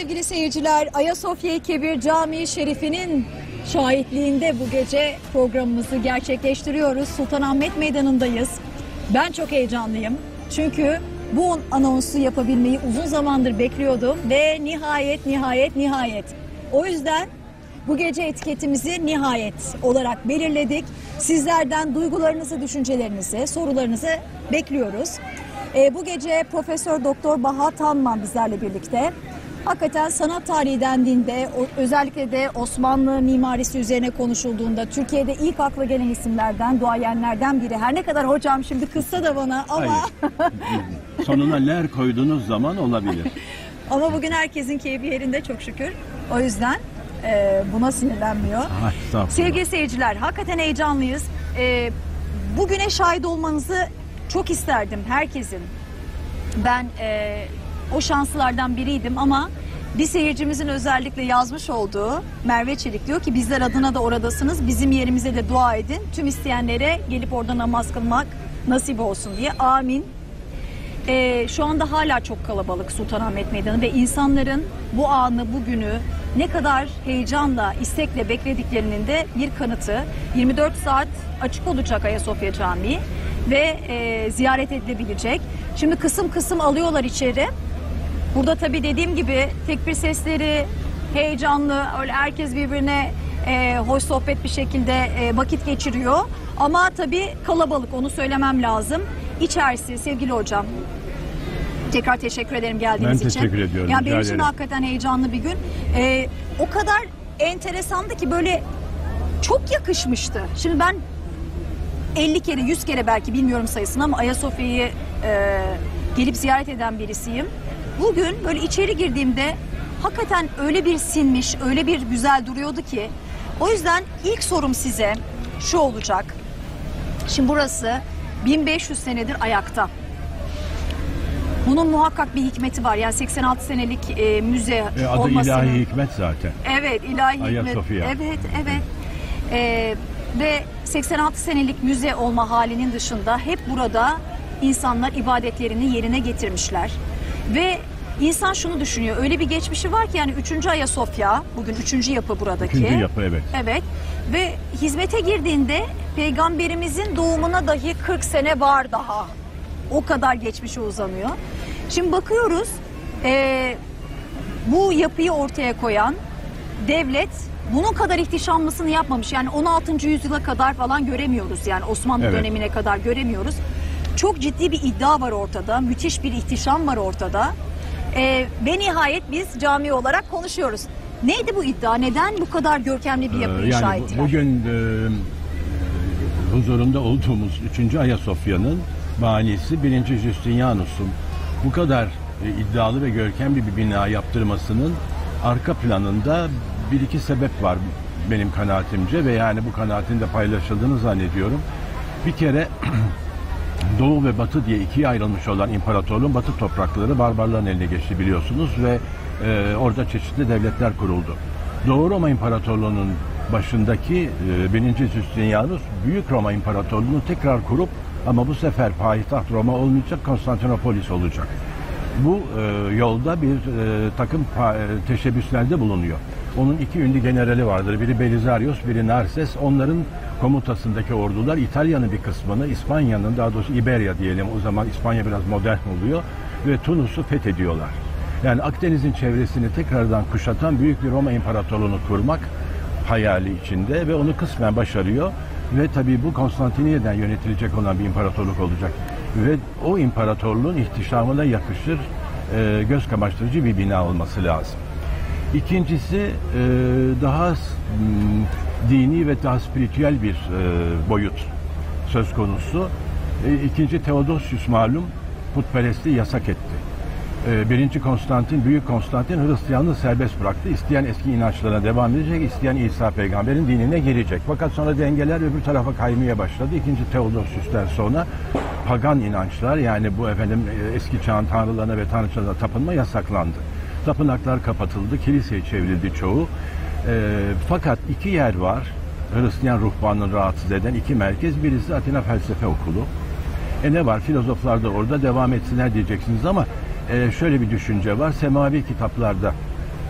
Sevgili seyirciler. Ayasofya Kebir Camii Şerifi'nin şahitliğinde bu gece programımızı gerçekleştiriyoruz. Sultanahmet Meydanı'ndayız. Ben çok heyecanlıyım. Çünkü bu anonsu yapabilmeyi uzun zamandır bekliyordum ve nihayet nihayet nihayet. O yüzden bu gece etiketimizi nihayet olarak belirledik. Sizlerden duygularınızı, düşüncelerinizi, sorularınızı bekliyoruz. Ee, bu gece Profesör Doktor Baha Tanman bizlerle birlikte. Hakikaten sanat tarihi dendiğinde özellikle de Osmanlı mimarisi üzerine konuşulduğunda Türkiye'de ilk akla gelen isimlerden, duayenlerden biri. Her ne kadar hocam şimdi kızsa da bana ama Hayır. Sonuna ler koyduğunuz zaman olabilir. ama bugün herkesin keyfi yerinde çok şükür. O yüzden e, buna sinirlenmiyor. Ah, estağfurullah. Sevgili seyirciler, hakikaten heyecanlıyız. Ee, bugüne şahit olmanızı çok isterdim herkesin. Ben e, o şanslılardan biriydim ama bir seyircimizin özellikle yazmış olduğu Merve Çelik diyor ki bizler adına da oradasınız. Bizim yerimize de dua edin. Tüm isteyenlere gelip orada namaz kılmak nasip olsun diye. Amin. Ee, şu anda hala çok kalabalık Sultanahmet Meydanı ve insanların bu anı, bugünü ne kadar heyecanla, istekle beklediklerinin de bir kanıtı. 24 saat açık olacak Ayasofya Camii ve e, ziyaret edilebilecek. Şimdi kısım kısım alıyorlar içeri. Burada tabii dediğim gibi tekbir sesleri heyecanlı, öyle herkes birbirine e, hoş sohbet bir şekilde e, vakit geçiriyor. Ama tabii kalabalık onu söylemem lazım. İçerisi sevgili hocam. Tekrar teşekkür ederim geldiğiniz Ben için. teşekkür ediyorum, Yani benim için ederim. hakikaten heyecanlı bir gün. E, o kadar enteresandı ki böyle çok yakışmıştı. Şimdi ben 50 kere 100 kere belki bilmiyorum sayısını ama Ayasofya'yı e, gelip ziyaret eden birisiyim. Bugün böyle içeri girdiğimde hakikaten öyle bir sinmiş, öyle bir güzel duruyordu ki. O yüzden ilk sorum size şu olacak. Şimdi burası 1500 senedir ayakta. Bunun muhakkak bir hikmeti var. Yani 86 senelik e, müze E, adı olmasının. ilahi hikmet zaten. Evet ilahi hikmet. Ayasofya. Evet evet. Ee, ve 86 senelik müze olma halinin dışında hep burada insanlar ibadetlerini yerine getirmişler. Ve insan şunu düşünüyor. Öyle bir geçmişi var ki yani 3. Ayasofya bugün 3. yapı buradaki. Üçüncü yapı evet. Evet ve hizmete girdiğinde peygamberimizin doğumuna dahi 40 sene var daha. O kadar geçmişe uzanıyor. Şimdi bakıyoruz eee, bu yapıyı ortaya koyan devlet bunun kadar ihtişamlısını yapmamış. Yani 16. yüzyıla kadar falan göremiyoruz. Yani Osmanlı Evet. dönemine kadar göremiyoruz. Çok ciddi bir iddia var ortada. Müthiş bir ihtişam var ortada. Eee, ve nihayet biz cami olarak konuşuyoruz. Neydi bu iddia? Neden bu kadar görkemli bir yapı Ee, inşa yani ettiler? bugün e, huzurunda olduğumuz 3. Ayasofya'nın banisi 1. Justinianus'un bu kadar e, iddialı ve görkemli bir bina yaptırmasının arka planında bir iki sebep var benim kanaatimce ve yani bu kanaatin de paylaşıldığını zannediyorum. Bir kere Doğu ve Batı diye ikiye ayrılmış olan imparatorluğun batı toprakları barbarların eline geçti biliyorsunuz ve e, orada çeşitli devletler kuruldu. Doğu Roma İmparatorluğu'nun başındaki e, 1. Justinianus Büyük Roma İmparatorluğu'nu tekrar kurup ama bu sefer payitaht Roma olmayacak Konstantinopolis olacak. Bu e, yolda bir e, takım e, teşebbüslerde bulunuyor. Onun iki ünlü generali vardır. Biri Belisarius, biri Narses. Onların komutasındaki ordular İtalya'nın bir kısmını, İspanya'nın daha doğrusu İberya diyelim o zaman İspanya biraz modern oluyor ve Tunus'u fethediyorlar. Yani Akdeniz'in çevresini tekrardan kuşatan büyük bir Roma İmparatorluğunu kurmak hayali içinde ve onu kısmen başarıyor. Ve tabii bu Konstantiniyye'den yönetilecek olan bir imparatorluk olacak. Ve o imparatorluğun ihtişamına yakışır e, göz kamaştırıcı bir bina olması lazım. İkincisi e, daha dini ve daha spiritüel bir e, boyut söz konusu. E, ikinci Theodosius malum putperestliği yasak etti. E, birinci Konstantin, Büyük Konstantin Hristiyanlığı serbest bıraktı. İsteyen eski inançlarına devam edecek, isteyen İsa peygamberin dinine girecek. Fakat sonra dengeler öbür tarafa kaymaya başladı. İkinci Theodosius'tan sonra pagan inançlar yani bu efendim e, eski çağın tanrılarına ve tanrıçalarına tapınma yasaklandı. Tapınaklar kapatıldı, kiliseye çevrildi çoğu. E, fakat iki yer var Hristiyan ruhbanını rahatsız eden iki merkez. Birisi Atina Felsefe Okulu. E ne var filozoflar da orada devam etsinler diyeceksiniz ama e, şöyle bir düşünce var. Semavi kitaplarda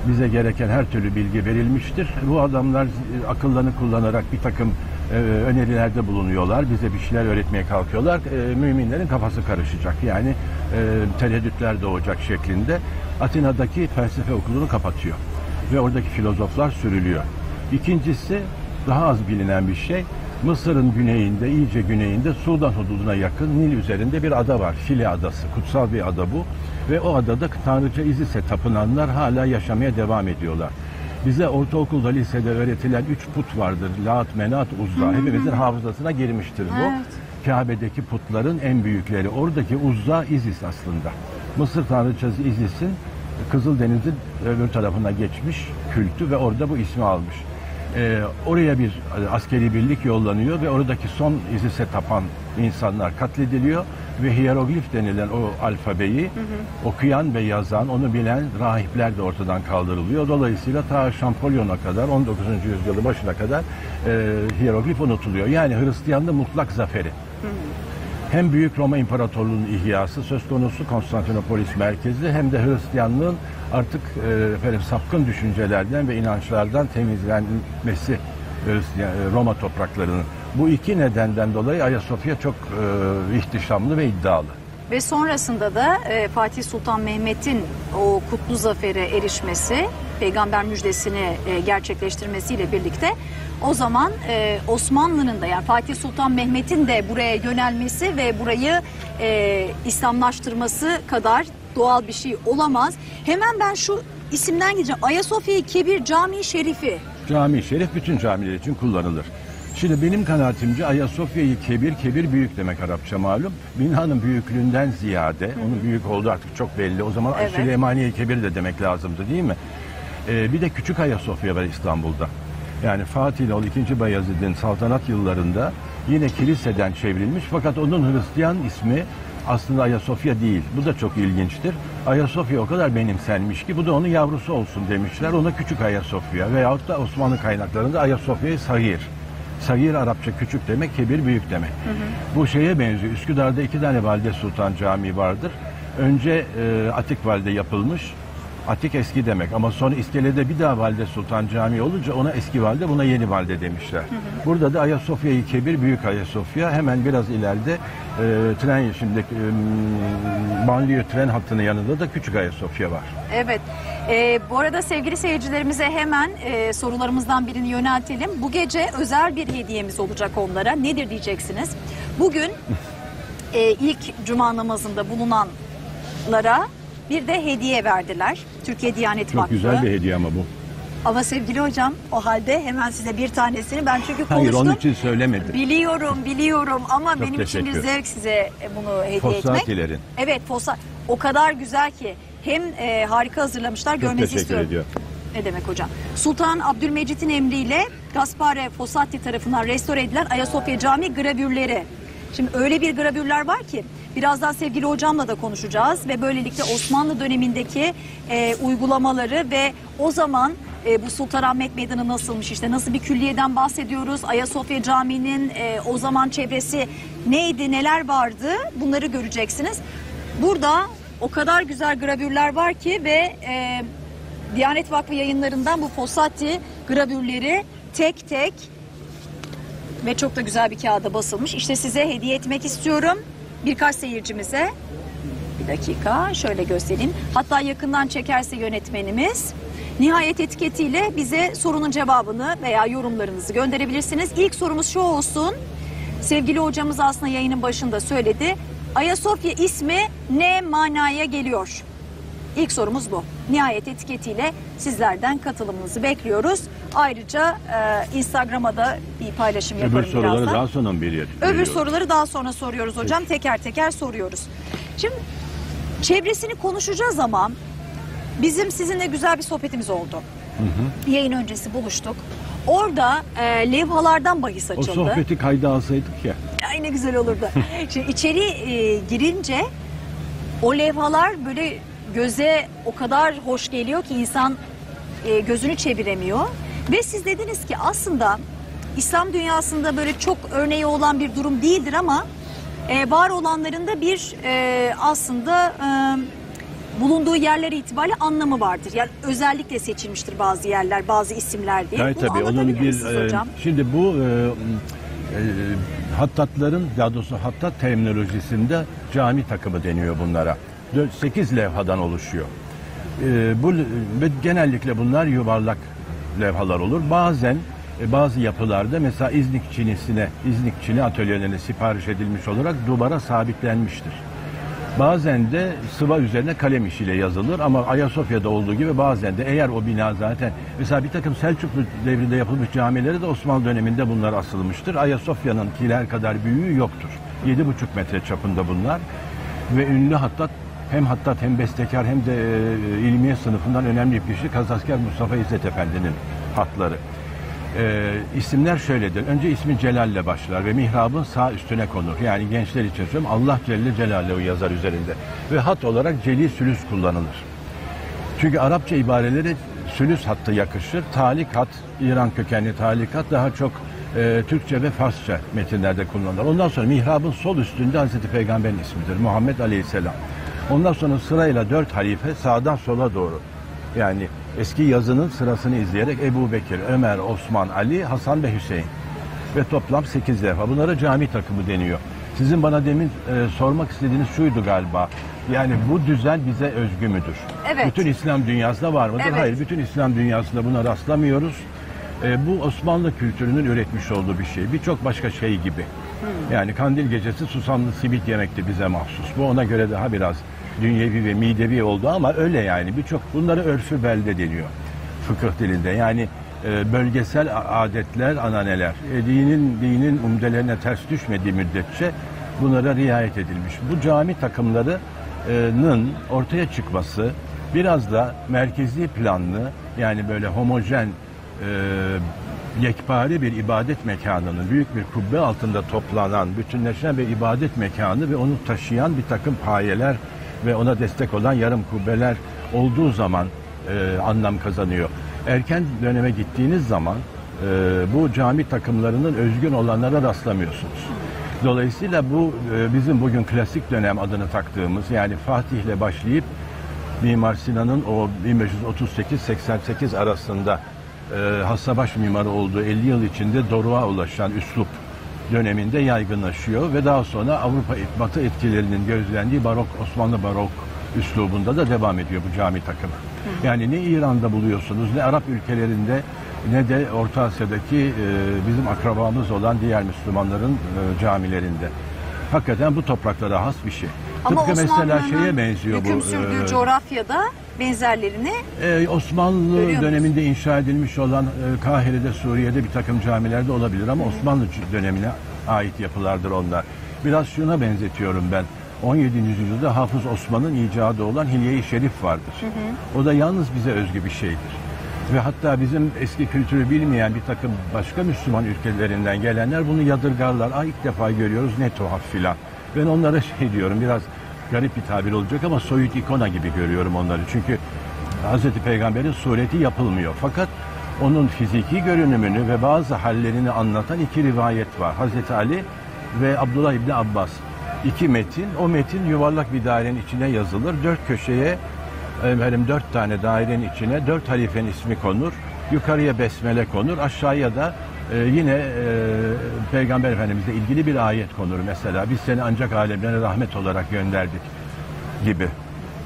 bize gereken her türlü bilgi verilmiştir. Bu adamlar e, akıllarını kullanarak bir takım e, önerilerde bulunuyorlar. Bize bir şeyler öğretmeye kalkıyorlar. E, müminlerin kafası karışacak. Yani e, tereddütler doğacak şeklinde. Atina'daki felsefe okulunu kapatıyor. Ve oradaki filozoflar sürülüyor. İkincisi daha az bilinen bir şey. Mısır'ın güneyinde, iyice güneyinde Sudan hududuna yakın Nil üzerinde bir ada var. Fili Adası. Kutsal bir ada bu. Ve o adada Tanrıça Izis'e tapınanlar hala yaşamaya devam ediyorlar. Bize ortaokulda, lisede öğretilen üç put vardır. Lat, Menat, Uzza. Hepimizin hafızasına girmiştir bu. Evet. Kabe'deki putların en büyükleri. Oradaki Uzza Isis aslında. Mısır tanrıçası Isis'in Kızıldeniz'in öbür tarafına geçmiş kültü ve orada bu ismi almış. Ee, oraya bir e, askeri birlik yollanıyor ve oradaki son Isis'e tapan insanlar katlediliyor ve hieroglif denilen o alfabeyi okuyan ve yazan, onu bilen rahipler de ortadan kaldırılıyor. Dolayısıyla ta Şampolyon'a kadar, 19. yüzyılın başına kadar e, hieroglif unutuluyor. Yani Hristiyanlığı mutlak zaferi hem Büyük Roma İmparatorluğu'nun ihyası söz konusu Konstantinopolis merkezi hem de Hristiyanlığın artık e, efendim, sapkın düşüncelerden ve inançlardan temizlenmesi Hristiyan, e, Roma topraklarının. Bu iki nedenden dolayı Ayasofya çok e, ihtişamlı ve iddialı. Ve sonrasında da e, Fatih Sultan Mehmet'in o kutlu zafere erişmesi, peygamber müjdesini e, gerçekleştirmesiyle birlikte o zaman e, Osmanlı'nın da yani Fatih Sultan Mehmet'in de buraya yönelmesi ve burayı e, İslamlaştırması kadar doğal bir şey olamaz. Hemen ben şu isimden gideceğim. Ayasofya Kebir Camii Şerifi. Cami-i Şerif bütün camiler için kullanılır. Şimdi benim kanaatimce Ayasofya'yı kebir, kebir büyük demek Arapça malum. Binanın büyüklüğünden ziyade, onun büyük olduğu artık çok belli. O zaman Evet. Süleymaniye kebir de demek lazımdı değil mi? Ee, bir de Küçük Ayasofya var İstanbul'da. Yani Fatih ile 2. Bayezid'in saltanat yıllarında yine kiliseden çevrilmiş fakat onun Hristiyan ismi aslında Ayasofya değil. Bu da çok ilginçtir. Ayasofya o kadar benimsenmiş ki bu da onun yavrusu olsun demişler. Ona Küçük Ayasofya veyahut da Osmanlı kaynaklarında Ayasofya'yı Sagir. Sagir Arapça küçük demek, kebir büyük demek. Bu şeye benziyor. Üsküdar'da iki tane Valide Sultan Camii vardır. Önce e, Atik Valide yapılmış. Atik eski demek ama sonra İskele'de bir daha Valide Sultan Camii olunca ona eski valide buna yeni valide demişler. Burada da Ayasofya'yı kebir Büyük Ayasofya hemen biraz ileride e, tren şimdi e, banliyö tren hattının yanında da Küçük Ayasofya var. Evet. Ee, bu arada sevgili seyircilerimize hemen e, sorularımızdan birini yöneltelim. Bu gece özel bir hediyemiz olacak onlara. Nedir diyeceksiniz? Bugün e, ilk cuma namazında bulunanlara bir de hediye verdiler. Türkiye Diyanet Çok Vakfı. güzel bir hediye ama bu. Ama sevgili hocam o halde hemen size bir tanesini ben çünkü Hayır konuştum. onun için söylemedim. Biliyorum, biliyorum ama Çok benim için bir teşekkür. zevk size bunu hediye Fossatilerin. etmek. Evet, fosa. O kadar güzel ki hem e, harika hazırlamışlar, Çok görmenizi teşekkür istiyorum. ediyor. Ne demek hocam? Sultan Abdülmecit'in emriyle Gaspare Fossati tarafından restore edilen Ayasofya Camii gravürleri. Şimdi öyle bir gravürler var ki birazdan sevgili hocamla da konuşacağız ve böylelikle Osmanlı dönemindeki e, uygulamaları ve o zaman e, bu Sultanahmet Meydanı nasılmış işte nasıl bir külliyeden bahsediyoruz. Ayasofya Camii'nin e, o zaman çevresi neydi neler vardı bunları göreceksiniz. Burada o kadar güzel gravürler var ki ve e, Diyanet Vakfı yayınlarından bu Fossati gravürleri tek tek ve çok da güzel bir kağıda basılmış. İşte size hediye etmek istiyorum. Birkaç seyircimize. Bir dakika şöyle göstereyim. Hatta yakından çekerse yönetmenimiz. Nihayet etiketiyle bize sorunun cevabını veya yorumlarınızı gönderebilirsiniz. İlk sorumuz şu olsun. Sevgili hocamız aslında yayının başında söyledi. Ayasofya ismi ne manaya geliyor? İlk sorumuz bu. Nihayet etiketiyle sizlerden katılımınızı bekliyoruz. Ayrıca e, Instagram'a da bir paylaşım yaparım Öbür soruları birazdan. daha sonra mı yer? Öbür veriyoruz? soruları daha sonra soruyoruz hocam. Teker teker soruyoruz. Şimdi çevresini konuşacağız ama bizim sizinle güzel bir sohbetimiz oldu. Yayın öncesi buluştuk. Orada e, levhalardan bahis O açıldı. sohbeti kayda alsaydık ya. Ay ne güzel olurdu. Şimdi içeri e, girince o levhalar böyle göze o kadar hoş geliyor ki insan e, gözünü çeviremiyor. Ve siz dediniz ki aslında İslam dünyasında böyle çok örneği olan bir durum değildir ama e, var olanların da bir e, aslında e, bulunduğu yerler itibariyle anlamı vardır. Yani özellikle seçilmiştir bazı yerler, bazı isimler diye. Bunu tabii onun bir e, şimdi bu e, e, hattatların daha doğrusu hattat terminolojisinde cami takımı deniyor bunlara. 8 levhadan oluşuyor. E, bu genellikle bunlar yuvarlak levhalar olur. Bazen e, bazı yapılarda mesela İznik Çinisi'ne, İznik Çini atölyelerine sipariş edilmiş olarak duvara sabitlenmiştir. Bazen de sıva üzerine kalem işiyle yazılır ama Ayasofya'da olduğu gibi bazen de eğer o bina zaten mesela bir takım Selçuklu devrinde yapılmış camileri de Osmanlı döneminde bunlar asılmıştır. Ayasofya'nın kiler kadar büyüğü yoktur. 7,5 metre çapında bunlar ve ünlü hattat hem hattat hem bestekar hem de e, ilmiye sınıfından önemli bir kişi Kazasker Mustafa İzzet Efendi'nin hatları. E, isimler şöyledir. Önce ismi Celal'le başlar ve mihrabın sağ üstüne konur. Yani gençler için söylüyorum Allah Celle Celaluhu yazar üzerinde. Ve hat olarak celi sülüs kullanılır. Çünkü Arapça ibareleri sülüs hattı yakışır. Talik hat, İran kökenli talik hat daha çok e, Türkçe ve Farsça metinlerde kullanılır. Ondan sonra mihrabın sol üstünde Hazreti Peygamber'in ismidir. Muhammed Aleyhisselam. Ondan sonra sırayla dört halife sağdan sola doğru. Yani eski yazının sırasını izleyerek Ebu Bekir, Ömer, Osman, Ali, Hasan ve Hüseyin. Ve toplam 8 defa. Bunlara cami takımı deniyor. Sizin bana demin e, sormak istediğiniz şuydu galiba. Yani bu düzen bize özgü müdür? Evet. Bütün İslam dünyasında var mıdır? Evet. Hayır. Bütün İslam dünyasında buna rastlamıyoruz. E, bu Osmanlı kültürünün üretmiş olduğu bir şey. Birçok başka şey gibi. Yani kandil gecesi susamlı simit yemekti bize mahsus. Bu ona göre daha biraz dünyevi ve midevi oldu ama öyle yani. Birçok bunları örfü belde deniyor fıkıh dilinde. Yani e, bölgesel adetler, ananeler. E, dinin dinin umdelerine ters düşmediği müddetçe bunlara riayet edilmiş. Bu cami takımlarının ortaya çıkması biraz da merkezi planlı yani böyle homojen e, yekpare bir ibadet mekanının büyük bir kubbe altında toplanan, bütünleşen bir ibadet mekanı ve onu taşıyan bir takım payeler ve ona destek olan yarım kubbeler olduğu zaman e, anlam kazanıyor. Erken döneme gittiğiniz zaman e, bu cami takımlarının özgün olanlara rastlamıyorsunuz. Dolayısıyla bu e, bizim bugün klasik dönem adını taktığımız yani Fatih'le başlayıp Mimar Sinan'ın o 1538-88 arasında e, Hassabaş mimarı olduğu 50 yıl içinde doruğa ulaşan üslup döneminde yaygınlaşıyor ve daha sonra Avrupa Batı etkilerinin gözlendiği barok Osmanlı barok üslubunda da devam ediyor bu cami takımı. Yani ne İran'da buluyorsunuz ne Arap ülkelerinde ne de Orta Asya'daki e, bizim akrabamız olan diğer Müslümanların e, camilerinde. Hakikaten bu topraklara has bir şey. Ama Tıpkı mesela Osmanlı'nın şeye benziyor hüküm bu. sürdüğü e, coğrafyada benzerlerini ee, Osmanlı döneminde inşa edilmiş olan e, Kahire'de, Suriye'de bir takım camilerde olabilir ama Osmanlı c- dönemine ait yapılardır onlar. Biraz şuna benzetiyorum ben. 17. yüzyılda Hafız Osman'ın icadı olan Hilye-i Şerif vardır. O da yalnız bize özgü bir şeydir. Ve hatta bizim eski kültürü bilmeyen bir takım başka Müslüman ülkelerinden gelenler bunu yadırgarlar. Ay ilk defa görüyoruz ne tuhaf filan. Ben onlara şey diyorum biraz garip bir tabir olacak ama soyut ikona gibi görüyorum onları. Çünkü Hazreti Peygamber'in sureti yapılmıyor. Fakat onun fiziki görünümünü ve bazı hallerini anlatan iki rivayet var. Hazreti Ali ve Abdullah İbni Abbas. İki metin. O metin yuvarlak bir dairenin içine yazılır. Dört köşeye efendim dört tane dairenin içine dört halifenin ismi konur. Yukarıya besmele konur. Aşağıya da e, yine e, Peygamber Efendimizle ilgili bir ayet konur mesela. Biz seni ancak alemlere rahmet olarak gönderdik gibi.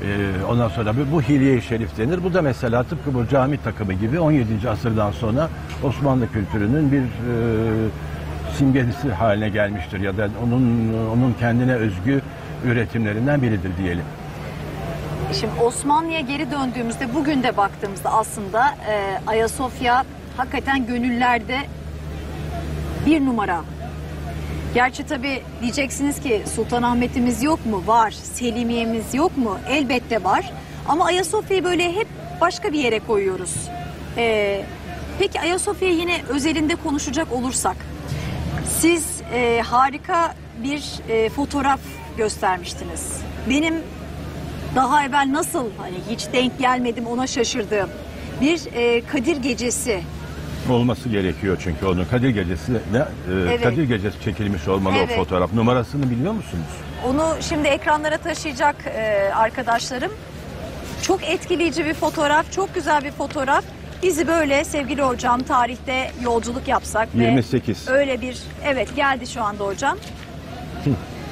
Ee, ondan sonra bu hilye-i şerif denir. Bu da mesela tıpkı bu cami takımı gibi 17. asırdan sonra Osmanlı kültürünün bir e, simgesi haline gelmiştir ya da onun onun kendine özgü üretimlerinden biridir diyelim. Şimdi Osmanlı'ya geri döndüğümüzde bugün de baktığımızda aslında e, Ayasofya hakikaten gönüllerde bir numara. Gerçi tabii diyeceksiniz ki Sultanahmet'imiz yok mu? Var. Selimiye'miz yok mu? Elbette var. Ama Ayasofya'yı böyle hep başka bir yere koyuyoruz. E, peki Ayasofya yine özelinde konuşacak olursak. Siz e, harika bir e, fotoğraf göstermiştiniz. Benim daha evvel nasıl hani hiç denk gelmedim ona şaşırdım. Bir e, Kadir Gecesi. Olması gerekiyor çünkü onun Kadir Gecesi ne e, Evet. Kadir Gecesi çekilmiş olmalı Evet. o fotoğraf. Numarasını biliyor musunuz? Onu şimdi ekranlara taşıyacak e, arkadaşlarım. Çok etkileyici bir fotoğraf, çok güzel bir fotoğraf. Bizi böyle sevgili hocam tarihte yolculuk yapsak 28. ve öyle bir evet geldi şu anda hocam.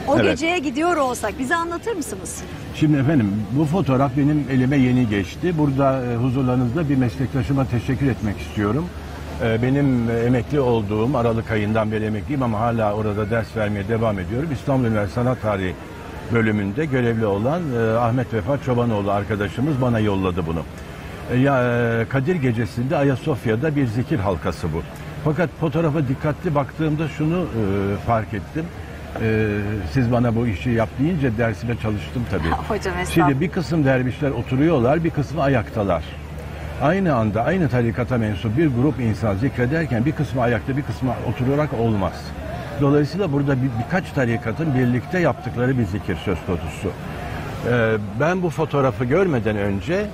O Evet. geceye gidiyor olsak bize anlatır mısınız? Şimdi efendim bu fotoğraf benim elime yeni geçti. Burada e, huzurlarınızda bir meslektaşıma teşekkür etmek istiyorum. E, benim e, emekli olduğum Aralık ayından beri emekliyim ama hala orada ders vermeye devam ediyorum. İstanbul Üniversitesi Sanat Tarihi bölümünde görevli olan e, Ahmet Vefa Çobanoğlu arkadaşımız bana yolladı bunu. E, Ya Kadir Gecesi'nde Ayasofya'da bir zikir halkası bu. Fakat fotoğrafa dikkatli baktığımda şunu e, fark ettim. E, siz bana bu işi yap deyince dersime çalıştım tabii. Hocam Şimdi bir kısım dervişler oturuyorlar, bir kısmı ayaktalar. Aynı anda aynı tarikata mensup bir grup insan zikrederken bir kısmı ayakta bir kısmı oturarak olmaz. Dolayısıyla burada bir, birkaç tarikatın birlikte yaptıkları bir zikir söz konusu. Ee, ben bu fotoğrafı görmeden önce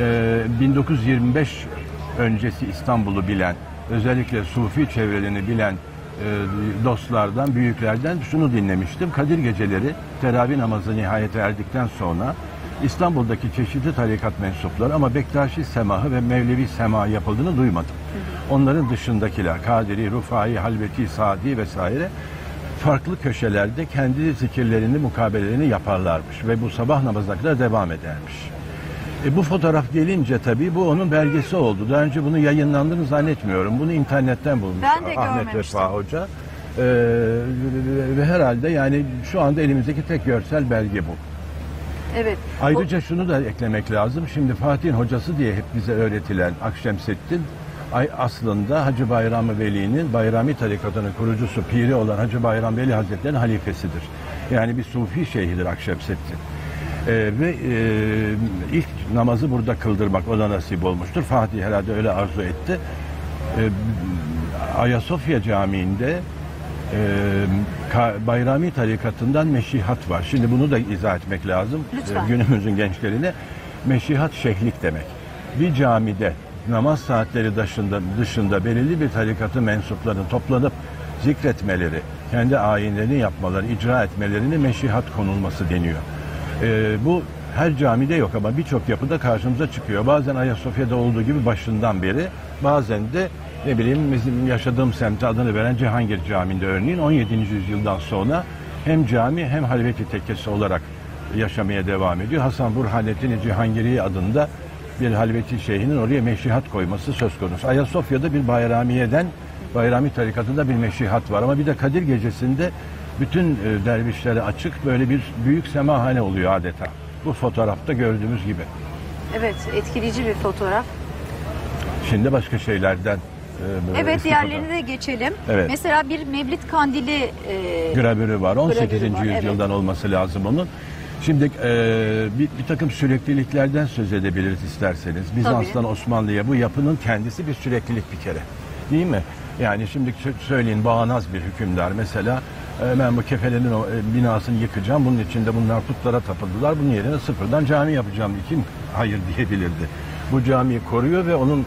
e, 1925 öncesi İstanbul'u bilen, özellikle Sufi çevrelerini bilen e, dostlardan, büyüklerden şunu dinlemiştim. Kadir geceleri teravih namazı nihayete erdikten sonra İstanbul'daki çeşitli tarikat mensupları ama Bektaşi semahı ve Mevlevi semahı yapıldığını duymadım. Onların dışındakiler, Kadiri, Rufai, Halveti, Sadi vesaire farklı köşelerde kendi zikirlerini, mukabelelerini yaparlarmış ve bu sabah namazına kadar devam edermiş. E bu fotoğraf gelince tabii bu onun belgesi oldu. Daha önce bunu yayınlandığını zannetmiyorum. Bunu internetten bulmuş Ben Ahmet. Vefa Hoca. Ee, ve herhalde yani şu anda elimizdeki tek görsel belge bu. Evet. Ayrıca şunu da eklemek lazım. Şimdi Fatih'in hocası diye hep bize öğretilen Akşemseddin ay aslında Hacı Bayram Veli'nin Bayrami tarikatının kurucusu, piri olan Hacı Bayram Veli Hazretleri'nin halifesidir. Yani bir sufi şeyhidir Akşemseddin. Ee, ve e, ilk namazı burada kıldırmak ona nasip olmuştur. Fatih herhalde öyle arzu etti. Ee, Ayasofya Camii'nde e, Bayrami tarikatından meşihat var. Şimdi bunu da izah etmek lazım. Lütfen. E, günümüzün gençlerine. Meşihat şeyhlik demek. Bir camide namaz saatleri dışında, dışında belirli bir tarikatın mensuplarının toplanıp zikretmeleri, kendi ayinlerini yapmaları, icra etmelerine meşihat konulması deniyor. E, bu her camide yok ama birçok yapıda karşımıza çıkıyor. Bazen Ayasofya'da olduğu gibi başından beri, bazen de ne bileyim bizim yaşadığım semte adını veren Cihangir Camii'nde örneğin 17. yüzyıldan sonra hem cami hem halveti tekkesi olarak yaşamaya devam ediyor. Hasan Burhanettin Cihangiri adında bir halveti şeyhinin oraya meşihat koyması söz konusu. Ayasofya'da bir bayramiye'den Bayrami tarikatında bir meşihat var ama bir de Kadir gecesinde bütün e, dervişlere açık böyle bir büyük semahane oluyor adeta. Bu fotoğrafta gördüğümüz gibi. Evet, etkileyici bir fotoğraf. Şimdi başka şeylerden böyle Evet, eski diğerlerine de geçelim. Evet. Mesela bir Mevlid kandili e, gravürü var. 18. Gravürü var, yüzyıldan olması lazım onun. Şimdi e, bir, bir takım sürekliliklerden söz edebiliriz isterseniz. Bizans'tan Osmanlı'ya bu yapının kendisi bir süreklilik bir kere. Değil mi? Yani şimdi sö- söyleyin bağnaz bir hükümdar mesela e, ben bu kefelenin o e, binasını yıkacağım. Bunun içinde bunlar putlara tapındılar. Bunun yerine sıfırdan cami yapacağım. Kim hayır diyebilirdi. Bu camiyi koruyor ve onun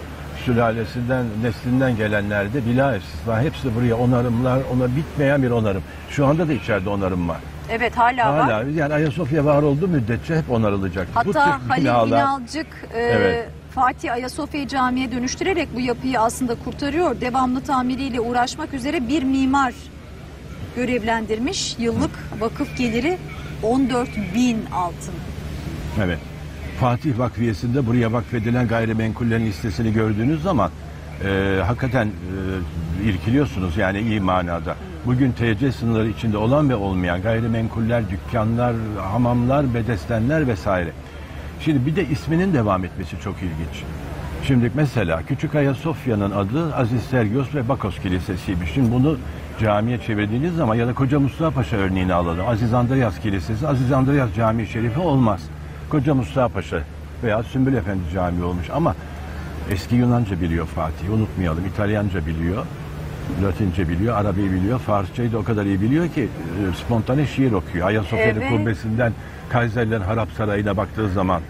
sülalesinden, neslinden gelenler de bila istisna hepsi buraya onarımlar, ona bitmeyen bir onarım. Şu anda da içeride onarım var. evet hala, var. Hala yani Ayasofya var olduğu müddetçe hep onarılacak. Hatta Halil binalar- Binalcık e, Evet. Fatih Ayasofya Camii'ye dönüştürerek bu yapıyı aslında kurtarıyor. Devamlı tamiriyle uğraşmak üzere bir mimar görevlendirmiş. Yıllık vakıf geliri 14 bin altın. Evet. Fatih Vakfiyesi'nde buraya vakfedilen gayrimenkullerin listesini gördüğünüz zaman e, hakikaten e, irkiliyorsunuz yani iyi manada. Bugün TC sınırları içinde olan ve olmayan gayrimenkuller, dükkanlar, hamamlar, bedestenler vesaire. Şimdi bir de isminin devam etmesi çok ilginç. Şimdi mesela Küçük Ayasofya'nın adı Aziz Sergios ve Bakos Kilisesi'ymiş. Şimdi bunu camiye çevirdiğiniz zaman ya da Koca Mustafa Paşa örneğini alalım. Aziz Andreas Kilisesi, Aziz Andreas Camii Şerifi olmaz. Koca Mustafa Paşa veya Sümbül Efendi Camii olmuş ama eski Yunanca biliyor Fatih unutmayalım. İtalyanca biliyor. Latince biliyor, Arabi biliyor, Farsçayı da o kadar iyi biliyor ki e, spontane şiir okuyor. Ayasofya'nın Evet. kubbesinden Kaiserlerin Harap Sarayı'na baktığı zaman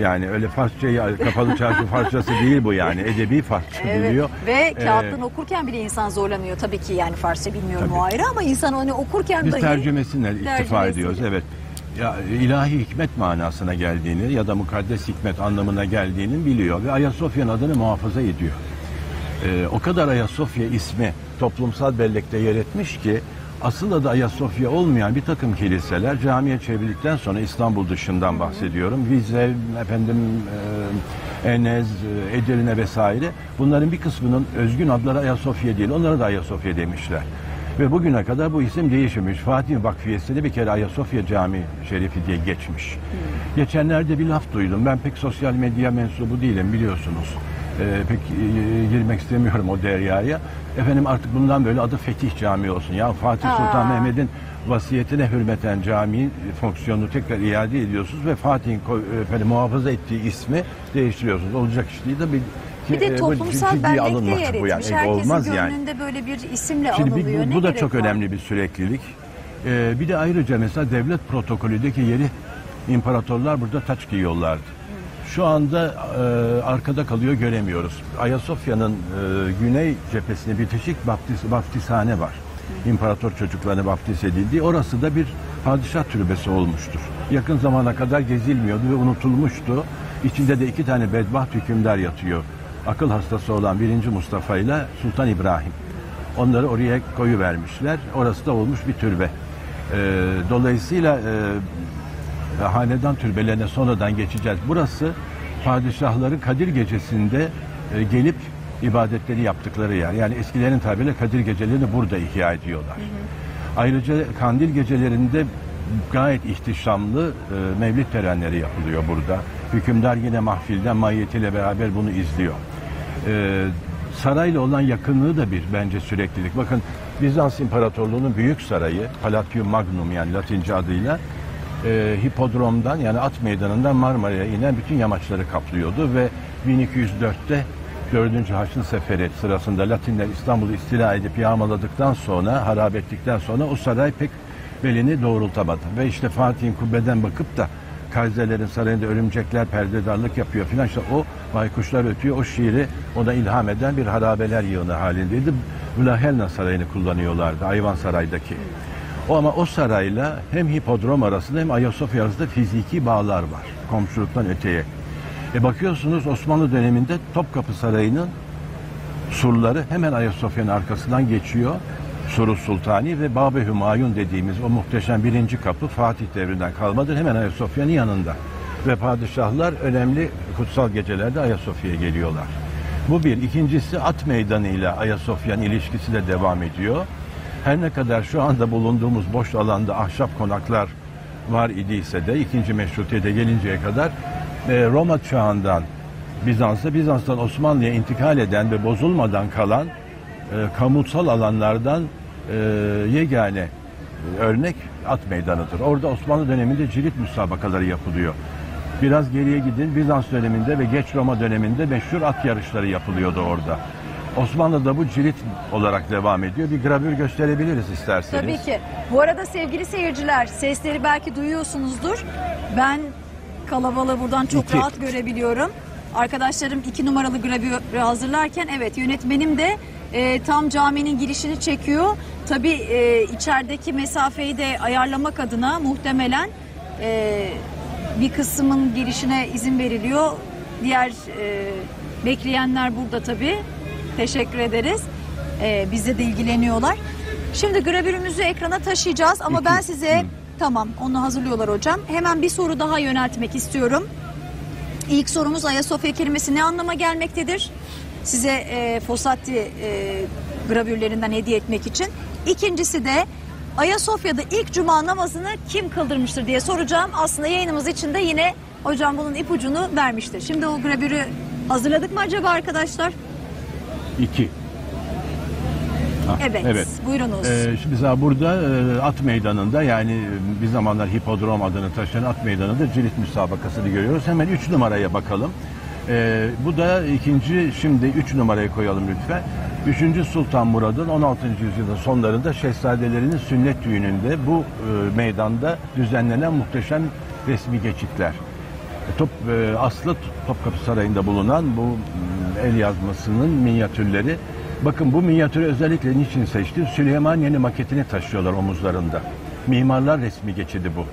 yani öyle Farsçayı kapalı çarşı Farsçası değil bu yani. Edebi Farsça biliyor. Ve Ee, kağıttan okurken bile insan zorlanıyor. Tabii ki yani Farsça bilmiyorum Tabii. o ayrı ama insan onu okurken Biz dahi tercümesinden iktifa ediyoruz evet. Ya, ilahi hikmet manasına geldiğini ya da mukaddes hikmet anlamına geldiğini biliyor ve Ayasofya'nın adını muhafaza ediyor. Ee, o kadar Ayasofya ismi toplumsal bellekte yer etmiş ki asıl adı Ayasofya olmayan bir takım kiliseler camiye çevrildikten sonra İstanbul dışından bahsediyorum. Vize, efendim e, Enez, e, Edirne vesaire bunların bir kısmının özgün adları Ayasofya değil. Onlara da Ayasofya demişler. Ve bugüne kadar bu isim değişmemiş. Fatih Vakfiyesi'nde bir kere Ayasofya Camii Şerifi diye geçmiş. Geçenlerde bir laf duydum. Ben pek sosyal medya mensubu değilim biliyorsunuz. Ee, pek e, girmek istemiyorum o deryaya. Efendim artık bundan böyle adı Fetih Camii olsun. Ya Fatih Sultan Aa. Mehmet'in vasiyetine hürmeten cami fonksiyonunu tekrar iade ediyorsunuz ve Fatih'in efendim, muhafaza ettiği ismi değiştiriyorsunuz. Olacak iş değil de bir, Bir de e, bu toplumsal alınmaz yer bu yani. etmiş. E, Herkesin olmaz yani. böyle bir isimle Şimdi bir- bu, Ne bu da çok var? önemli bir süreklilik. Ee, bir de ayrıca mesela devlet protokolündeki yeri imparatorlar burada taç giyiyorlardı. Şu anda e, arkada kalıyor göremiyoruz. Ayasofya'nın e, güney cephesinde bitişik baptis, baftishane var. İmparator çocuklarına baptis edildiği. Orası da bir padişah türbesi olmuştur. Yakın zamana kadar gezilmiyordu ve unutulmuştu. İçinde de iki tane bedbaht hükümdar yatıyor. Akıl hastası olan 1. Mustafa ile Sultan İbrahim. Onları oraya koyu vermişler. Orası da olmuş bir türbe. Ee, dolayısıyla e, hanedan türbelerine sonradan geçeceğiz. Burası padişahların Kadir Gecesi'nde e, gelip ibadetleri yaptıkları yer. Yani eskilerin tabiriyle Kadir Gecelerini burada ihya ediyorlar. Ayrıca kandil gecelerinde gayet ihtişamlı e, mevlid törenleri yapılıyor burada. Hükümdar yine mahfilden mahiyetiyle beraber bunu izliyor. E, sarayla olan yakınlığı da bir bence süreklilik. Bakın Bizans İmparatorluğu'nun büyük sarayı Palatium Magnum yani Latince adıyla e, hipodromdan yani at meydanından Marmara'ya inen bütün yamaçları kaplıyordu ve 1204'te 4. Haçlı Seferi sırasında Latinler İstanbul'u istila edip yağmaladıktan sonra, harap ettikten sonra o saray pek belini doğrultamadı. Ve işte Fatih'in kubbeden bakıp da Kaiserlerin sarayında örümcekler perdedarlık yapıyor filan işte o baykuşlar ötüyor o şiiri ona ilham eden bir harabeler yığını halindeydi. Vlahelna sarayını kullanıyorlardı Ayvan Saray'daki. O ama o sarayla hem hipodrom arasında hem Ayasofya arasında fiziki bağlar var. Komşuluktan öteye. E bakıyorsunuz Osmanlı döneminde Topkapı Sarayı'nın surları hemen Ayasofya'nın arkasından geçiyor. Suru Sultani ve Bab-ı Hümayun dediğimiz o muhteşem birinci kapı Fatih devrinden kalmadır. Hemen Ayasofya'nın yanında. Ve padişahlar önemli kutsal gecelerde Ayasofya'ya geliyorlar. Bu bir. İkincisi at meydanı ile Ayasofya'nın ilişkisi de devam ediyor. Her ne kadar şu anda bulunduğumuz boş alanda ahşap konaklar var idiyse de ikinci meşrutiyete gelinceye kadar e, Roma çağından Bizans'a, Bizans'tan Osmanlı'ya intikal eden ve bozulmadan kalan e, kamusal alanlardan e, yegane örnek at meydanıdır. Orada Osmanlı döneminde cirit müsabakaları yapılıyor. Biraz geriye gidin Bizans döneminde ve geç Roma döneminde meşhur at yarışları yapılıyordu orada. Osmanlı'da bu cirit olarak devam ediyor. Bir gravür gösterebiliriz isterseniz. Tabii ki. Bu arada sevgili seyirciler sesleri belki duyuyorsunuzdur. Ben kalabalığı buradan çok İki. rahat görebiliyorum. Arkadaşlarım iki numaralı gravürü hazırlarken evet yönetmenim de e, tam caminin girişini çekiyor. Tabii e, içerideki mesafeyi de ayarlamak adına muhtemelen e, bir kısmın girişine izin veriliyor. Diğer e, bekleyenler burada tabii. Teşekkür ederiz. E, bizle de ilgileniyorlar. Şimdi gravürümüzü ekrana taşıyacağız ama ben size tamam onu hazırlıyorlar hocam. Hemen bir soru daha yöneltmek istiyorum. İlk sorumuz Ayasofya kelimesi ne anlama gelmektedir? Size e, Fossati e, gravürlerinden hediye etmek için. İkincisi de Ayasofya'da ilk cuma namazını kim kıldırmıştır diye soracağım. Aslında yayınımız içinde yine hocam bunun ipucunu vermiştir. Şimdi o gravürü hazırladık mı acaba arkadaşlar? İki. Ha, Evet. Buyurunuz. Ee, şimdi mesela burada e, at meydanında yani e, bir zamanlar hipodrom adını taşıyan at meydanında cirit müsabakasını görüyoruz. Hemen 3 numaraya bakalım. Ee, bu da ikinci şimdi 3 numaraya koyalım lütfen. 3. Sultan Murad'ın 16. yüzyılın sonlarında şehzadelerinin sünnet düğününde bu e, meydanda düzenlenen muhteşem resmi geçitler. Top, e, aslı Topkapı Sarayı'nda bulunan bu el yazmasının minyatürleri. Bakın bu minyatürü özellikle niçin seçtim? Süleymaniye'nin maketini taşıyorlar omuzlarında. Mimarlar resmi geçidi bu.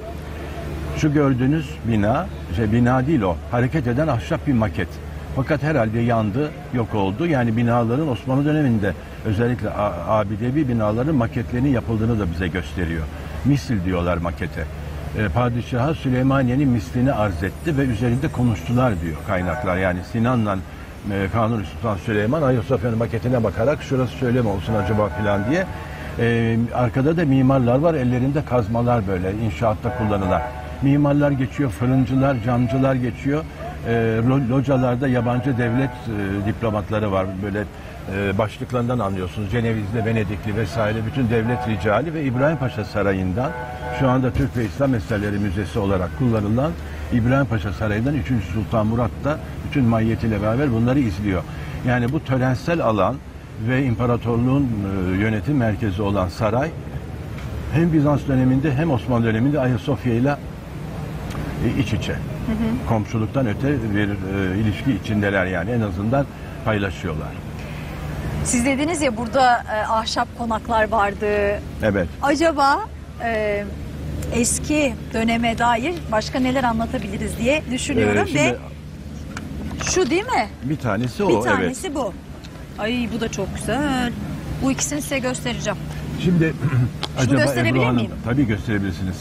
Şu gördüğünüz bina, şey bina değil o, hareket eden ahşap bir maket. Fakat herhalde yandı, yok oldu. Yani binaların Osmanlı döneminde özellikle abidevi binaların maketlerinin yapıldığını da bize gösteriyor. Misil diyorlar makete. E, padişaha Süleymaniye'nin mislini arz etti ve üzerinde konuştular diyor kaynaklar. Yani Sinan'la e, Kanuni Sultan Süleyman Ayasofya'nın maketine bakarak şurası şöyle mi olsun acaba filan diye. E, arkada da mimarlar var ellerinde kazmalar böyle inşaatta kullanılan. Mimarlar geçiyor, fırıncılar, camcılar geçiyor. E, lo- localarda yabancı devlet e, diplomatları var. Böyle e, başlıklarından anlıyorsunuz. Cenevizli, Venedikli vesaire bütün devlet ricali ve İbrahim Paşa Sarayı'ndan şu anda Türk ve İslam Eserleri Müzesi olarak kullanılan İbrahim Paşa Sarayı'ndan 3. Sultan Murat da bütün mahiyetiyle beraber bunları izliyor. Yani bu törensel alan ve imparatorluğun e, yönetim merkezi olan saray hem Bizans döneminde hem Osmanlı döneminde Ayasofya ile iç içe. Komşuluktan öte bir e, ilişki içindeler yani en azından paylaşıyorlar. Siz dediniz ya burada e, ahşap konaklar vardı. Evet. Acaba e, eski döneme dair başka neler anlatabiliriz diye düşünüyorum Ee, şimdi ve şu değil mi? bir tanesi o Bir evet. tanesi bu. Ay bu da çok güzel. Bu ikisini size göstereceğim. Şimdi acaba gösterebilir Ebru Hanım miyim? tabii gösterebilirsiniz.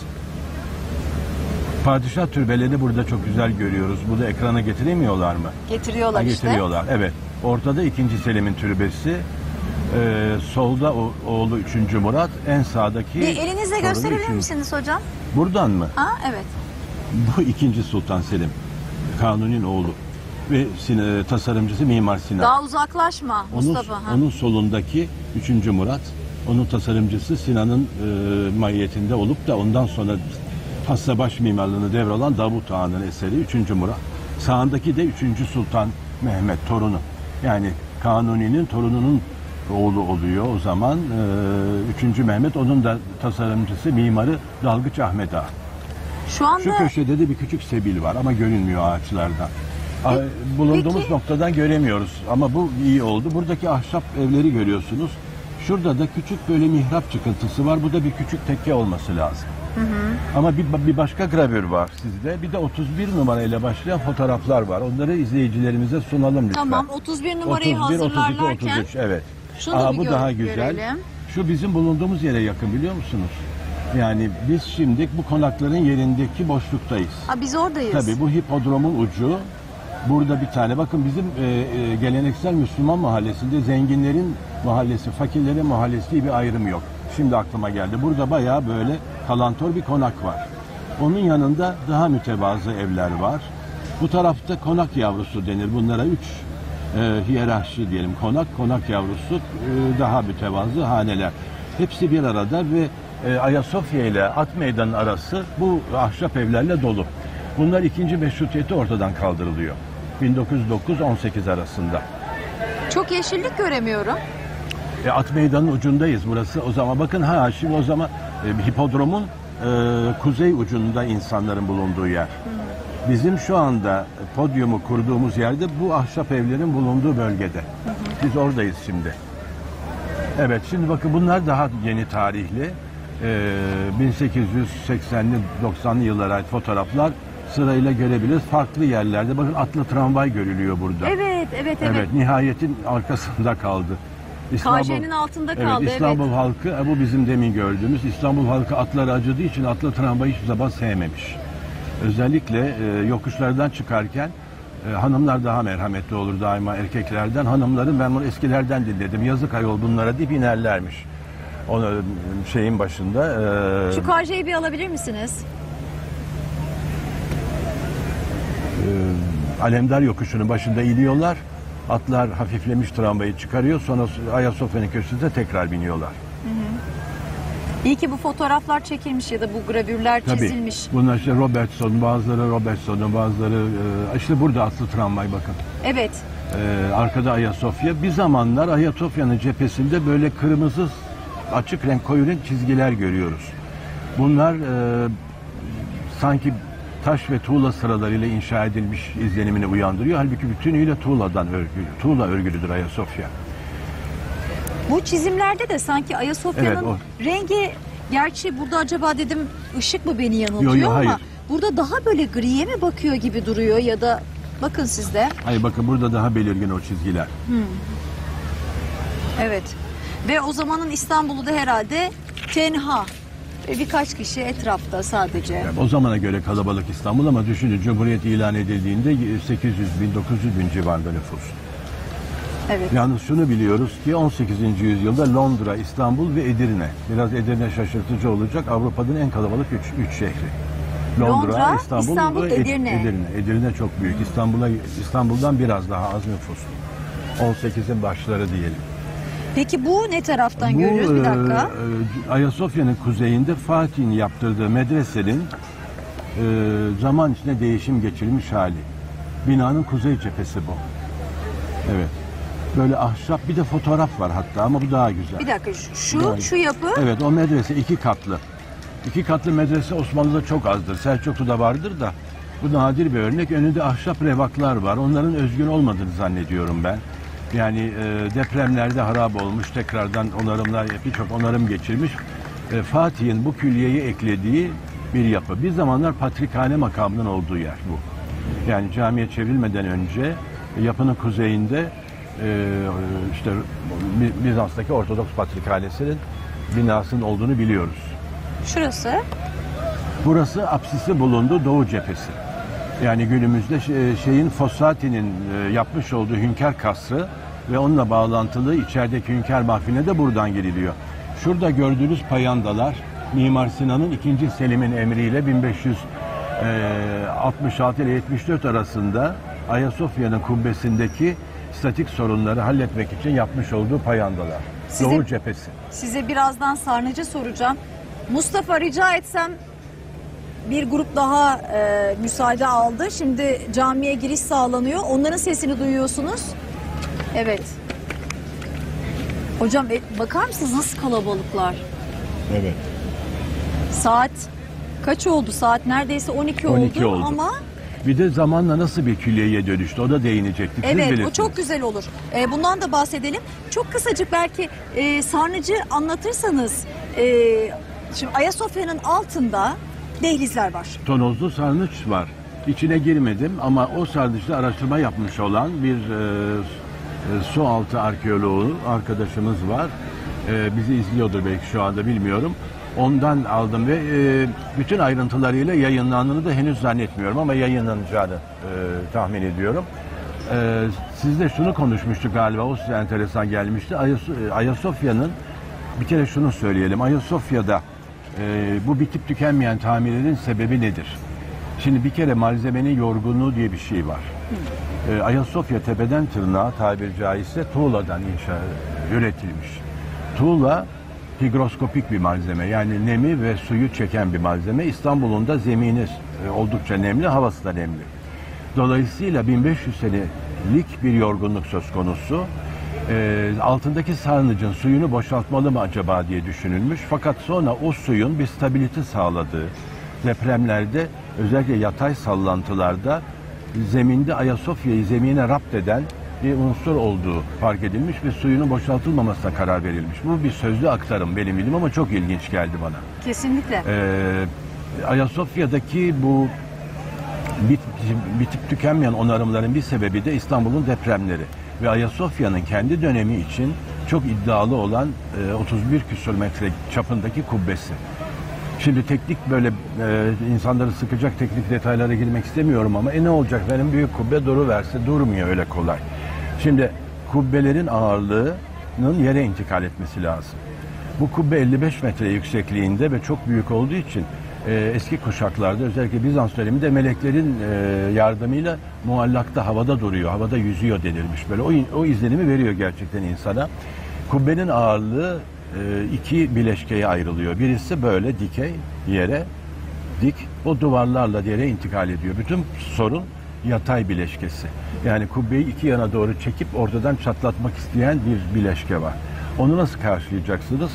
Padişah türbelerini burada çok güzel görüyoruz. Bunu ekrana getiremiyorlar mı? Getiriyorlar işte. Getiriyorlar. Evet. Ortada 2. Selim'in türbesi. Ee, solda o, oğlu 3. Murat. En sağdaki Bir elinizle gösterebilir üçüncü- misiniz hocam? Buradan mı? Ha evet. Bu 2. Sultan Selim. Kanuni'nin oğlu. Ve sin- e, tasarımcısı Mimar Sinan. Daha uzaklaşma Onun, Mustafa. ha. onun solundaki 3. Murat. Onun tasarımcısı Sinan'ın e, mahiyetinde olup da ondan sonra hassa baş mimarlığını devralan Davut Ağa'nın eseri 3. Murat. Sağındaki de 3. Sultan Mehmet torunu. Yani Kanuni'nin torununun oğlu oluyor o zaman. E, 3. Mehmet onun da tasarımcısı mimarı Dalgıç Ahmet Ağa. Şu anda Şu köşede de bir küçük sebil var ama görünmüyor ağaçlardan. A- Bulunduğumuz peki- noktadan göremiyoruz ama bu iyi oldu. Buradaki ahşap evleri görüyorsunuz. Şurada da küçük böyle mihrap çıkıntısı var. Bu da bir küçük tekke olması lazım. Ama bir, bir başka gravür var sizde. Bir de 31 numarayla başlayan fotoğraflar var. Onları izleyicilerimize sunalım lütfen. tamam 31 numarayı 31, 32, hazırlarlarken 33 evet. Şunu da Aa, bir bu gör- daha güzel. görelim. Şu bizim bulunduğumuz yere yakın biliyor musunuz? Yani biz şimdi bu konakların yerindeki boşluktayız. ha, biz oradayız. Tabii bu hipodromun ucu. Burada bir tane. Bakın bizim e, e, geleneksel Müslüman mahallesinde zenginlerin mahallesi, fakirlerin mahallesi diye bir ayrım yok. Şimdi aklıma geldi. Burada bayağı böyle kalantor bir konak var. Onun yanında daha mütevazı evler var. Bu tarafta konak yavrusu denir. Bunlara üç e, hiyerarşi diyelim. Konak, konak yavrusu, e, daha mütevazı haneler. Hepsi bir arada ve e, Ayasofya ile At Meydanı arası bu ahşap evlerle dolu. Bunlar ikinci meşrutiyeti ortadan kaldırılıyor. 1909-18 arasında. Çok yeşillik göremiyorum. E, at meydanın ucundayız burası. O zaman bakın ha şimdi o zaman e, hipodromun e, kuzey ucunda insanların bulunduğu yer. Bizim şu anda podyumu kurduğumuz yerde bu ahşap evlerin bulunduğu bölgede. Biz oradayız şimdi. Evet şimdi bakın bunlar daha yeni tarihli. E, 1880'li 90'lı yıllara ait fotoğraflar sırayla görebiliriz. Farklı yerlerde bakın atlı tramvay görülüyor burada. Evet, evet, evet. Evet, nihayetin arkasında kaldı. KJ'nin altında kaldı, Evet, İstanbul halkı, e, bu bizim demin gördüğümüz, İstanbul halkı atlara acıdığı için atlı tramvayı hiçbir zaman sevmemiş. Özellikle e, yokuşlardan çıkarken e, hanımlar daha merhametli olur daima erkeklerden. Hanımların ben bunu eskilerden dinledim. Yazık ayol bunlara deyip inerlermiş. Onu e, şeyin başında. e, Şu KJ'yi bir alabilir misiniz? Alemdar yokuşunun başında iniyorlar. Atlar hafiflemiş tramvayı çıkarıyor. Sonra Ayasofya'nın köşesinde tekrar biniyorlar. İyi ki bu fotoğraflar çekilmiş ya da bu gravürler Tabii. çizilmiş. Bunlar işte Robertson, bazıları Robertson'un, bazıları e, işte burada atlı tramvay bakın. Evet. E, arkada Ayasofya. Bir zamanlar Ayasofya'nın cephesinde böyle kırmızı açık renk koyu renk çizgiler görüyoruz. Bunlar e, sanki taş ve tuğla sıralarıyla inşa edilmiş izlenimini uyandırıyor. Halbuki bütünüyle tuğladan örgülü, tuğla örgülüdür Ayasofya. Bu çizimlerde de sanki Ayasofya'nın Evet, rengi gerçi burada acaba dedim ışık mı beni yanıltıyor Yo, yo, ama hayır. burada daha böyle griye mi bakıyor gibi duruyor ya da bakın sizde. Hayır bakın burada daha belirgin o çizgiler. Evet. Ve o zamanın İstanbul'u da herhalde tenha. Ve birkaç kişi etrafta sadece. Yani o zamana göre kalabalık İstanbul ama düşünün Cumhuriyet ilan edildiğinde 800 bin 900 bin civarında nüfus. Evet. Yalnız şunu biliyoruz ki 18. yüzyılda Londra, İstanbul ve Edirne. Biraz Edirne şaşırtıcı olacak. Avrupa'nın en kalabalık üç, üç şehri. Londra, İstanbul, ve Ed- Edirne. Edirne. Edirne çok büyük. İstanbul'a İstanbul'dan biraz daha az nüfuslu. 18'in başları diyelim. Peki bu ne taraftan görüyoruz? Bir dakika. e, e, Ayasofya'nın kuzeyinde Fatih'in yaptırdığı medresenin e, zaman içinde değişim geçirmiş hali. Binanın kuzey cephesi bu. Evet. Böyle ahşap bir de fotoğraf var hatta ama bu daha güzel. Bir dakika şu- şu yapı Evet o medrese iki katlı. İki katlı medrese Osmanlı'da çok azdır. Selçuklu'da vardır da bu nadir bir örnek. Önünde ahşap revaklar var. Onların özgün olmadığını zannediyorum ben. Yani e, depremlerde harap olmuş, tekrardan onarımlar, birçok onarım geçirmiş. E, Fatih'in bu külliyeyi eklediği bir yapı. Bir zamanlar patrikhane makamının olduğu yer bu. Yani camiye çevrilmeden önce e, yapının kuzeyinde e, işte Bi- Bizans'taki Ortodoks Patrikhanesi'nin binasının olduğunu biliyoruz. şurası. Burası apsisi bulundu Doğu cephesi. Yani günümüzde şey- şeyin Fossati'nin e, yapmış olduğu Hünkar Kasrı ve onunla bağlantılı içerideki Hünkar Mahfine de buradan giriliyor. Şurada gördüğünüz payandalar Mimar Sinan'ın 2. Selim'in emriyle 1566 ile 74 arasında Ayasofya'nın kubbesindeki statik sorunları halletmek için yapmış olduğu payandalar. Size- Doğu cephesi. Size birazdan sarnıcı soracağım. Mustafa rica etsem bir grup daha e, müsaade aldı. Şimdi camiye giriş sağlanıyor. Onların sesini duyuyorsunuz. Evet. Hocam e, bakar mısınız nasıl kalabalıklar? Evet. Saat kaç oldu? Saat neredeyse 12, 12 oldu, oldu. ama Bir de zamanla nasıl bir külliyeye dönüştü o da değinecektik. Siz evet o bilirsiniz. çok güzel olur. E, bundan da bahsedelim. Çok kısacık belki e, sarnıcı anlatırsanız e, şimdi Ayasofya'nın altında dehlizler var. Tonozlu sarnıç var. İçine girmedim ama o sarnıçta araştırma yapmış olan bir e, su altı arkeoloğu arkadaşımız var. E, bizi izliyordur belki şu anda bilmiyorum. Ondan aldım ve e, bütün ayrıntılarıyla yayınlandığını da henüz zannetmiyorum ama yayınlanacağını e, tahmin ediyorum. E, sizle şunu konuşmuştuk galiba o size enteresan gelmişti. Ayas- e, Ayasofya'nın bir kere şunu söyleyelim. Ayasofya'da e, bu bitip tükenmeyen tamirlerin sebebi nedir? Şimdi bir kere malzemenin yorgunluğu diye bir şey var. E, Ayasofya tepeden tırnağa tabir caizse tuğladan inşa üretilmiş. Tuğla higroskopik bir malzeme yani nemi ve suyu çeken bir malzeme. İstanbul'un da zemini e, oldukça nemli, havası da nemli. Dolayısıyla 1500 senelik bir yorgunluk söz konusu. Ee, altındaki sarnıcın suyunu boşaltmalı mı acaba diye düşünülmüş. Fakat sonra o suyun bir stabilite sağladığı depremlerde özellikle yatay sallantılarda zeminde Ayasofya'yı zemine rapt eden bir unsur olduğu fark edilmiş ve suyunun boşaltılmamasına karar verilmiş. Bu bir sözlü aktarım benim bildiğim ama çok ilginç geldi bana. Kesinlikle. Ee, Ayasofya'daki bu bit, bitip tükenmeyen onarımların bir sebebi de İstanbul'un depremleri ve Ayasofya'nın kendi dönemi için çok iddialı olan e, 31 küsur metre çapındaki kubbesi. Şimdi teknik böyle e, insanları sıkacak teknik detaylara girmek istemiyorum ama e ne olacak benim büyük kubbe duru verse durmuyor öyle kolay. Şimdi kubbelerin ağırlığının yere intikal etmesi lazım. Bu kubbe 55 metre yüksekliğinde ve çok büyük olduğu için e, eski kuşaklarda özellikle Bizans döneminde meleklerin e, yardımıyla muallakta havada duruyor, havada yüzüyor denilmiş. Böyle o, o izlenimi veriyor gerçekten insana. Kubbenin ağırlığı iki bileşkeye ayrılıyor. Birisi böyle dikey yere dik o duvarlarla yere intikal ediyor. Bütün sorun yatay bileşkesi. Yani kubbeyi iki yana doğru çekip ortadan çatlatmak isteyen bir bileşke var. Onu nasıl karşılayacaksınız?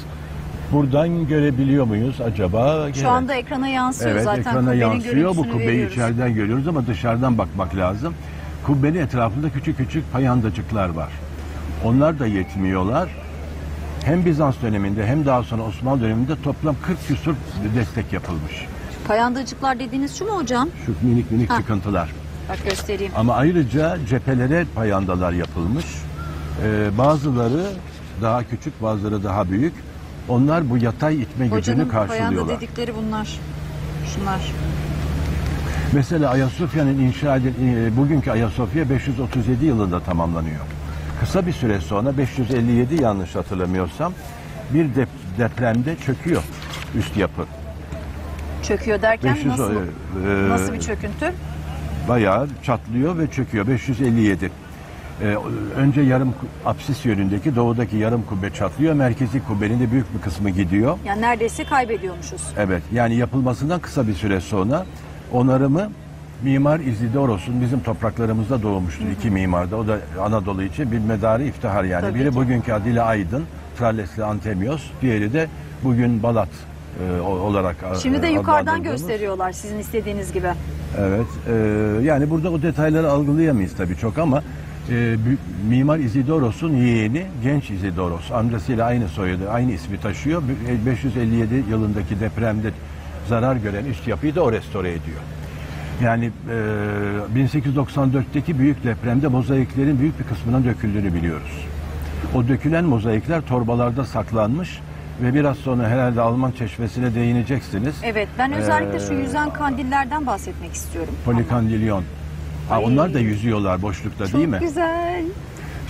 Buradan görebiliyor muyuz acaba? Şu anda ekrana yansıyor Evet zaten. ekrana yansıyor. Bu kubbeyi veriyoruz. içeriden görüyoruz ama dışarıdan bakmak lazım. Kubbenin etrafında küçük küçük payandacıklar var. Onlar da yetmiyorlar. Hem Bizans döneminde hem daha sonra Osmanlı döneminde toplam 40 küsur destek yapılmış. Payandacıklar dediğiniz şu mu hocam? Şu minik minik Ha. çıkıntılar. Bak göstereyim. Ama ayrıca cephelere payandalar yapılmış. Ee, bazıları daha küçük, bazıları daha büyük. Onlar bu yatay itme gücünü Hocanın payanda karşılıyorlar. dedikleri bunlar. Şunlar. Mesela Ayasofya'nın inşa edil, e, bugünkü Ayasofya 537 yılında tamamlanıyor. Kısa bir süre sonra 557 yanlış hatırlamıyorsam bir dep- depremde çöküyor üst yapı. Çöküyor derken 500 nasıl, e, nasıl bir çöküntü? bayağı çatlıyor ve çöküyor. 557. Ee, önce yarım apsis yönündeki doğudaki yarım kubbe çatlıyor. Merkezi kubbenin de büyük bir kısmı gidiyor. Yani neredeyse kaybediyormuşuz. Evet yani yapılmasından kısa bir süre sonra onarımı Mimar İzidoros'un bizim topraklarımızda doğmuştur iki mimarda. O da Anadolu için bir medarı iftihar yani. Tabii Biri ki. bugünkü adıyla Aydın, Trallesli Antemios. Diğeri de bugün Balat e, olarak Şimdi de e, yukarıdan gösteriyorlar sizin istediğiniz gibi. Evet. e, yani burada o detayları algılayamayız tabii çok ama e, Mimar Izidoros'un yeğeni genç Izidoros. Amcasıyla aynı soyadı, aynı ismi taşıyor. Bu- e, 557 yılındaki depremde zarar gören üst yapıyı da o restore ediyor. Yani e, 1894'teki büyük depremde mozaiklerin büyük bir kısmının döküldüğünü biliyoruz. O dökülen mozaikler torbalarda saklanmış ve biraz sonra herhalde Alman çeşmesine değineceksiniz. Evet ben özellikle şu Ee, yüzen kandillerden bahsetmek istiyorum. Polikandilyon. Ha, onlar da yüzüyorlar boşlukta Çok değil mi? güzel.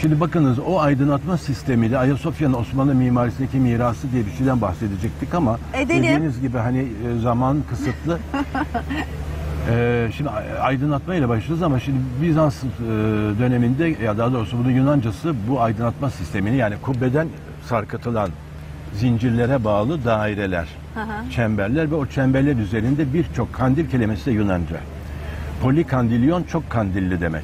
Şimdi bakınız o aydınlatma sistemiyle Ayasofya'nın Osmanlı mimarisindeki mirası diye bir şeyden bahsedecektik ama Edelim. dediğiniz gibi hani e, zaman kısıtlı. Ee, şimdi aydınlatma ile başlıyoruz ama şimdi Bizans e, döneminde ya daha doğrusu bunun Yunancası bu aydınlatma sistemini yani kubbeden sarkıtılan zincirlere bağlı daireler, Hı hı. çemberler ve o çemberler üzerinde birçok kandil kelimesi de Yunanca. Polikandilyon çok kandilli demek.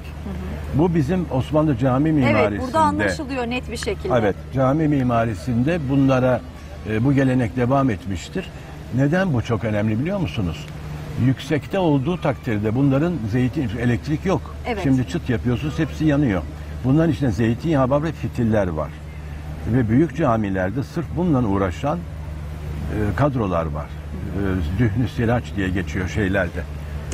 Bu bizim Osmanlı cami mimarisinde. Evet burada anlaşılıyor net bir şekilde. Evet, cami mimarisinde bunlara e, bu gelenek devam etmiştir. Neden bu çok önemli biliyor musunuz? Yüksekte olduğu takdirde bunların zeytin elektrik yok. Evet. Şimdi çıt yapıyorsunuz hepsi yanıyor. Bunların içinde zeytinyağı ve fitiller var. Ve büyük camilerde sırf bununla uğraşan e, kadrolar var. E, Dühnü Siraç diye geçiyor şeylerde.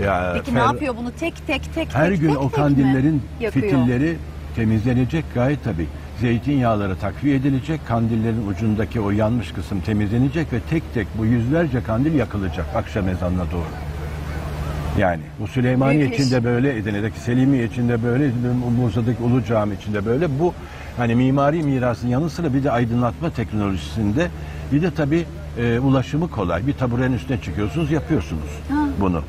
Ya, Peki ne fer- yapıyor bunu tek tek tek her tek gün tek o tek kandillerin yakıyor? fitilleri temizlenecek gayet tabii. Zeytinyağları takviye edilecek, kandillerin ucundaki o yanmış kısım temizlenecek ve tek tek bu yüzlerce kandil yakılacak akşam ezanına doğru. Yani bu Süleymaniye Büyük iş. içinde böyle, Edirne'deki Selimiye içinde böyle, Muğla'daki Ulu Cami içinde böyle. Bu hani mimari mirasın yanı sıra bir de aydınlatma teknolojisinde bir de tabii e, ulaşımı kolay. Bir taburenin üstüne çıkıyorsunuz, yapıyorsunuz bunu.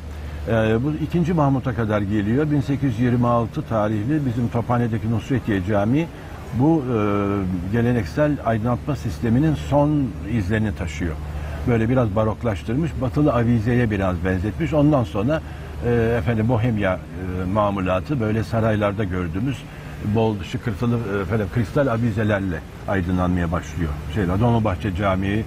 E, bu ikinci Mahmut'a kadar geliyor. 1826 tarihli bizim Tophane'deki Nusretiye Camii bu e, geleneksel aydınlatma sisteminin son izlerini taşıyor. Böyle biraz baroklaştırmış, batılı avizeye biraz benzetmiş. Ondan sonra e, efendim Bohemya e, mamulatı böyle saraylarda gördüğümüz bol şıkırtılı e, efendim kristal avizelerle aydınlanmaya başlıyor. Şeyler Dolmabahçe Camii,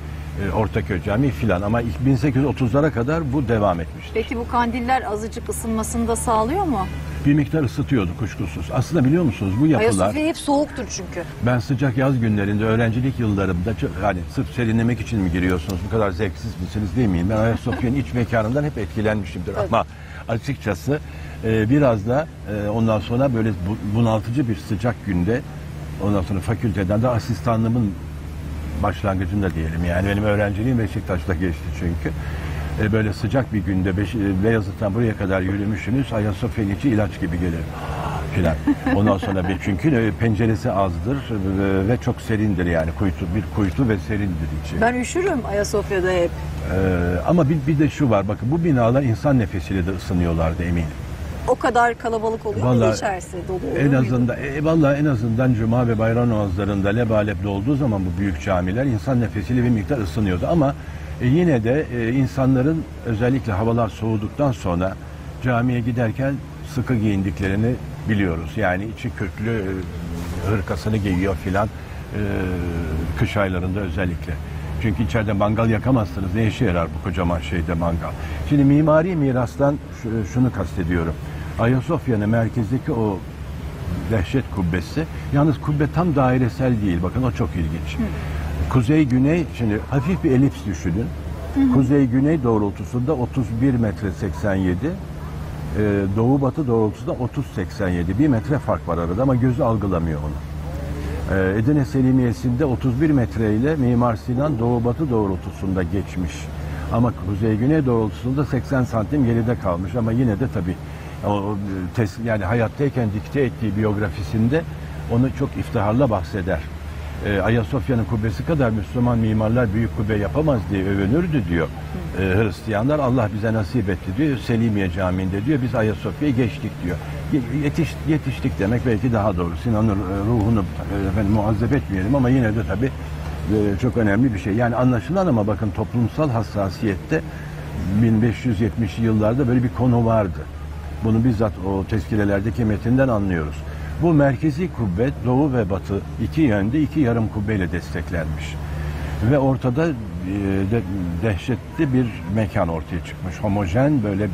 Ortaköy Camii filan ama ilk 1830'lara kadar bu devam etmiştir. Peki bu kandiller azıcık ısınmasını da sağlıyor mu? Bir miktar ısıtıyordu kuşkusuz. Aslında biliyor musunuz bu yapılar Ayasofya hep soğuktur çünkü. ben sıcak yaz günlerinde öğrencilik yıllarımda hani sırf serinlemek için mi giriyorsunuz bu kadar zevksiz misiniz değil miyim? Ben Ayasofya'nın iç mekanından hep etkilenmişimdir ama açıkçası e, biraz da e, ondan sonra böyle bu- bunaltıcı bir sıcak günde ondan sonra fakülteden de asistanlığımın başlangıcında diyelim yani benim öğrenciliğim Beşiktaş'ta geçti çünkü. E, böyle sıcak bir günde Beş, e, Beyazıt'tan buraya kadar yürümüşsünüz Ayasofya'nın içi ilaç gibi gelir filan. Ondan sonra bir çünkü e, penceresi azdır ve çok serindir yani kuytu bir kuytu ve serindir içi. Ben üşürüm Ayasofya'da hep. E, ama bir, bir de şu var bakın bu binalar insan nefesiyle de ısınıyorlardı eminim. O kadar kalabalık oluyor mu Vallahi içerisi dolu En azından e, vallahi en azından cuma ve bayram namazlarında lebalep olduğu zaman bu büyük camiler insan nefesiyle bir miktar ısınıyordu ama e, yine de e, insanların özellikle havalar soğuduktan sonra camiye giderken sıkı giyindiklerini biliyoruz. Yani içi köklü e, hırkasını giyiyor filan e, kış aylarında özellikle. Çünkü içeride mangal yakamazsınız. Ne işe yarar bu kocaman şeyde mangal? Şimdi mimari mirastan şu- şunu kastediyorum. Ayasofya'nın merkezdeki o dehşet kubbesi. Yalnız kubbe tam dairesel değil. Bakın o çok ilginç. Kuzey güney şimdi hafif bir elips düşünün. Kuzey-güney doğrultusunda 31 metre 87. e, Doğu-batı doğrultusunda 30-87. Bir metre fark var arada ama gözü algılamıyor onu. Ee, Edirne Selimiyesi'nde 31 metre ile Mimar Sinan doğu-batı doğrultusunda geçmiş. Ama kuzey-güney doğrultusunda 80 santim geride kalmış. Ama yine de tabii o, e, tes- yani hayattayken dikte ettiği biyografisinde onu çok iftiharla bahseder. Ee, Ayasofya'nın kubbesi kadar Müslüman mimarlar büyük kubbe yapamaz diye övünürdü diyor. Ee, Hristiyanlar Allah bize nasip etti diyor. Selimiye Camii'nde diyor biz Ayasofya'yı geçtik diyor. Ye- Yetiş, yetiştik demek belki daha doğru. Sinan'ın e, ruhunu e, efendim, muazzep etmeyelim ama yine de tabii e, çok önemli bir şey. Yani anlaşılan ama bakın toplumsal hassasiyette 1570'li yıllarda böyle bir konu vardı. Bunu bizzat o tezkirelerdeki metinden anlıyoruz. Bu merkezi kubbe doğu ve batı iki yönde iki yarım kubbeyle desteklenmiş. Ve ortada e, de, dehşetli bir mekan ortaya çıkmış. Homojen böyle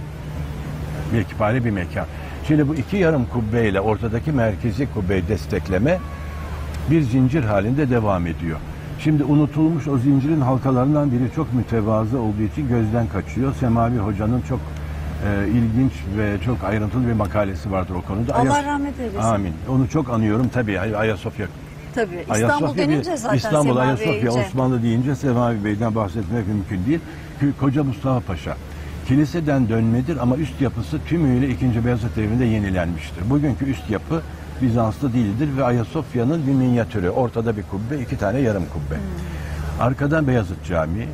bir ekipari bir mekan. Şimdi bu iki yarım kubbeyle ortadaki merkezi kubbeyi destekleme bir zincir halinde devam ediyor. Şimdi unutulmuş o zincirin halkalarından biri çok mütevazı olduğu için gözden kaçıyor. Semavi Hoca'nın çok e, ilginç ve çok ayrıntılı bir makalesi vardır o konuda. Allah Ayas- rahmet eylesin. Amin. Onu çok anıyorum tabii Ay- Ayasofya. Tabii. İstanbul Ayasofya bir- denince zaten İstanbul, Semavi Ayasofya, Bey'ce. Osmanlı deyince Semavi Bey'den bahsetmek mümkün değil. Kü- Koca Mustafa Paşa. Kiliseden dönmedir ama üst yapısı tümüyle 2. Beyazıt devrinde yenilenmiştir. Bugünkü üst yapı Bizanslı değildir ve Ayasofya'nın bir minyatürü. Ortada bir kubbe, iki tane yarım kubbe. Hmm. Arkadan Beyazıt Camii,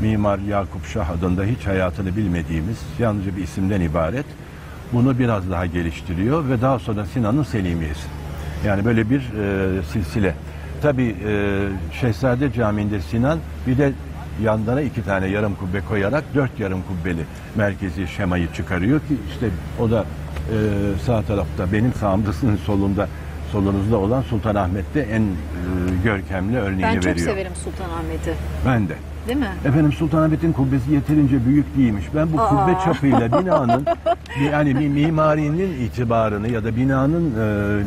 Mimar Yakup Şah adında hiç hayatını bilmediğimiz yalnızca bir isimden ibaret. Bunu biraz daha geliştiriyor ve daha sonra Sinan'ın Selimiyesi. Yani böyle bir e, silsile. Tabi Şehzade Camii'nde Sinan bir de yanlara iki tane yarım kubbe koyarak dört yarım kubbeli merkezi şemayı çıkarıyor ki işte o da e, sağ tarafta benim sağımda sizin solunda solunuzda olan Sultanahmet'te en e, görkemli örneğini Ben çok veriyor. severim Sultanahmet'i. Ben de. Değil mi? Efendim Sultanahmet'in kubbesi yeterince büyük değilmiş. Ben bu Aa. kubbe çapıyla binanın yani bir mimarinin itibarını ya da binanın e,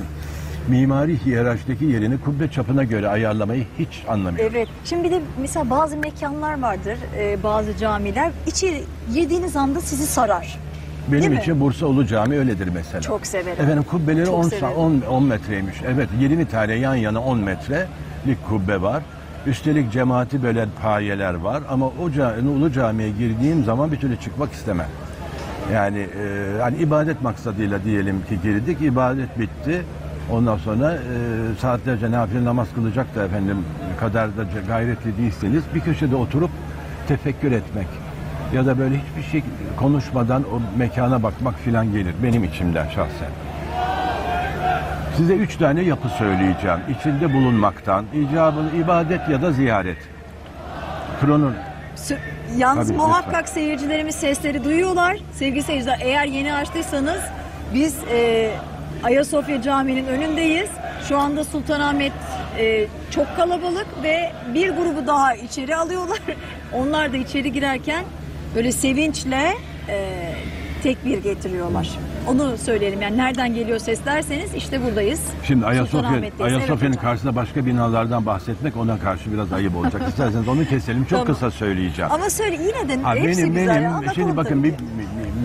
mimari hiyerarşideki yerini kubbe çapına göre ayarlamayı hiç anlamıyorum. Evet. Şimdi bir de mesela bazı mekanlar vardır, e, bazı camiler. İçi girdiğiniz anda sizi sarar. Benim Değil mi? için Bursa Ulu Cami öyledir mesela. Çok severim. Efendim kubbeleri Çok 10, sa- severim. 10, 10 metreymiş. Evet 20 tane yan yana 10 metrelik kubbe var. Üstelik cemaati bölen payeler var ama o cami, Ulu Cami'ye girdiğim zaman bir türlü çıkmak istemem. Yani e, hani ibadet maksadıyla diyelim ki girdik, ibadet bitti. Ondan sonra e, saatlerce nafile namaz kılacak da efendim kadar da gayretli değilseniz bir köşede oturup tefekkür etmek ya da böyle hiçbir şey konuşmadan o mekana bakmak filan gelir benim içimden şahsen. Size üç tane yapı söyleyeceğim. İçinde bulunmaktan, icabını ibadet ya da ziyaret. Kronon Sü- Yalnız Tabii, muhakkak lütfen. seyircilerimiz sesleri duyuyorlar. Sevgili seyirciler eğer yeni açtıysanız biz e, Ayasofya Camii'nin önündeyiz. Şu anda Sultanahmet e, çok kalabalık ve bir grubu daha içeri alıyorlar. Onlar da içeri girerken böyle sevinçle e, tekbir getiriyorlar. Onu söyleyelim yani nereden geliyor ses derseniz işte buradayız. Şimdi Ayasofya. Evet Ayasofya'nın hocam. karşısında başka binalardan bahsetmek ona karşı biraz ayıp olacak. İsterseniz onu keselim. Çok Tamam. kısa söyleyeceğim. Ama söyle yine de Ha, hepsi benim güzel. benim Anlatalım şimdi bakın bir ki.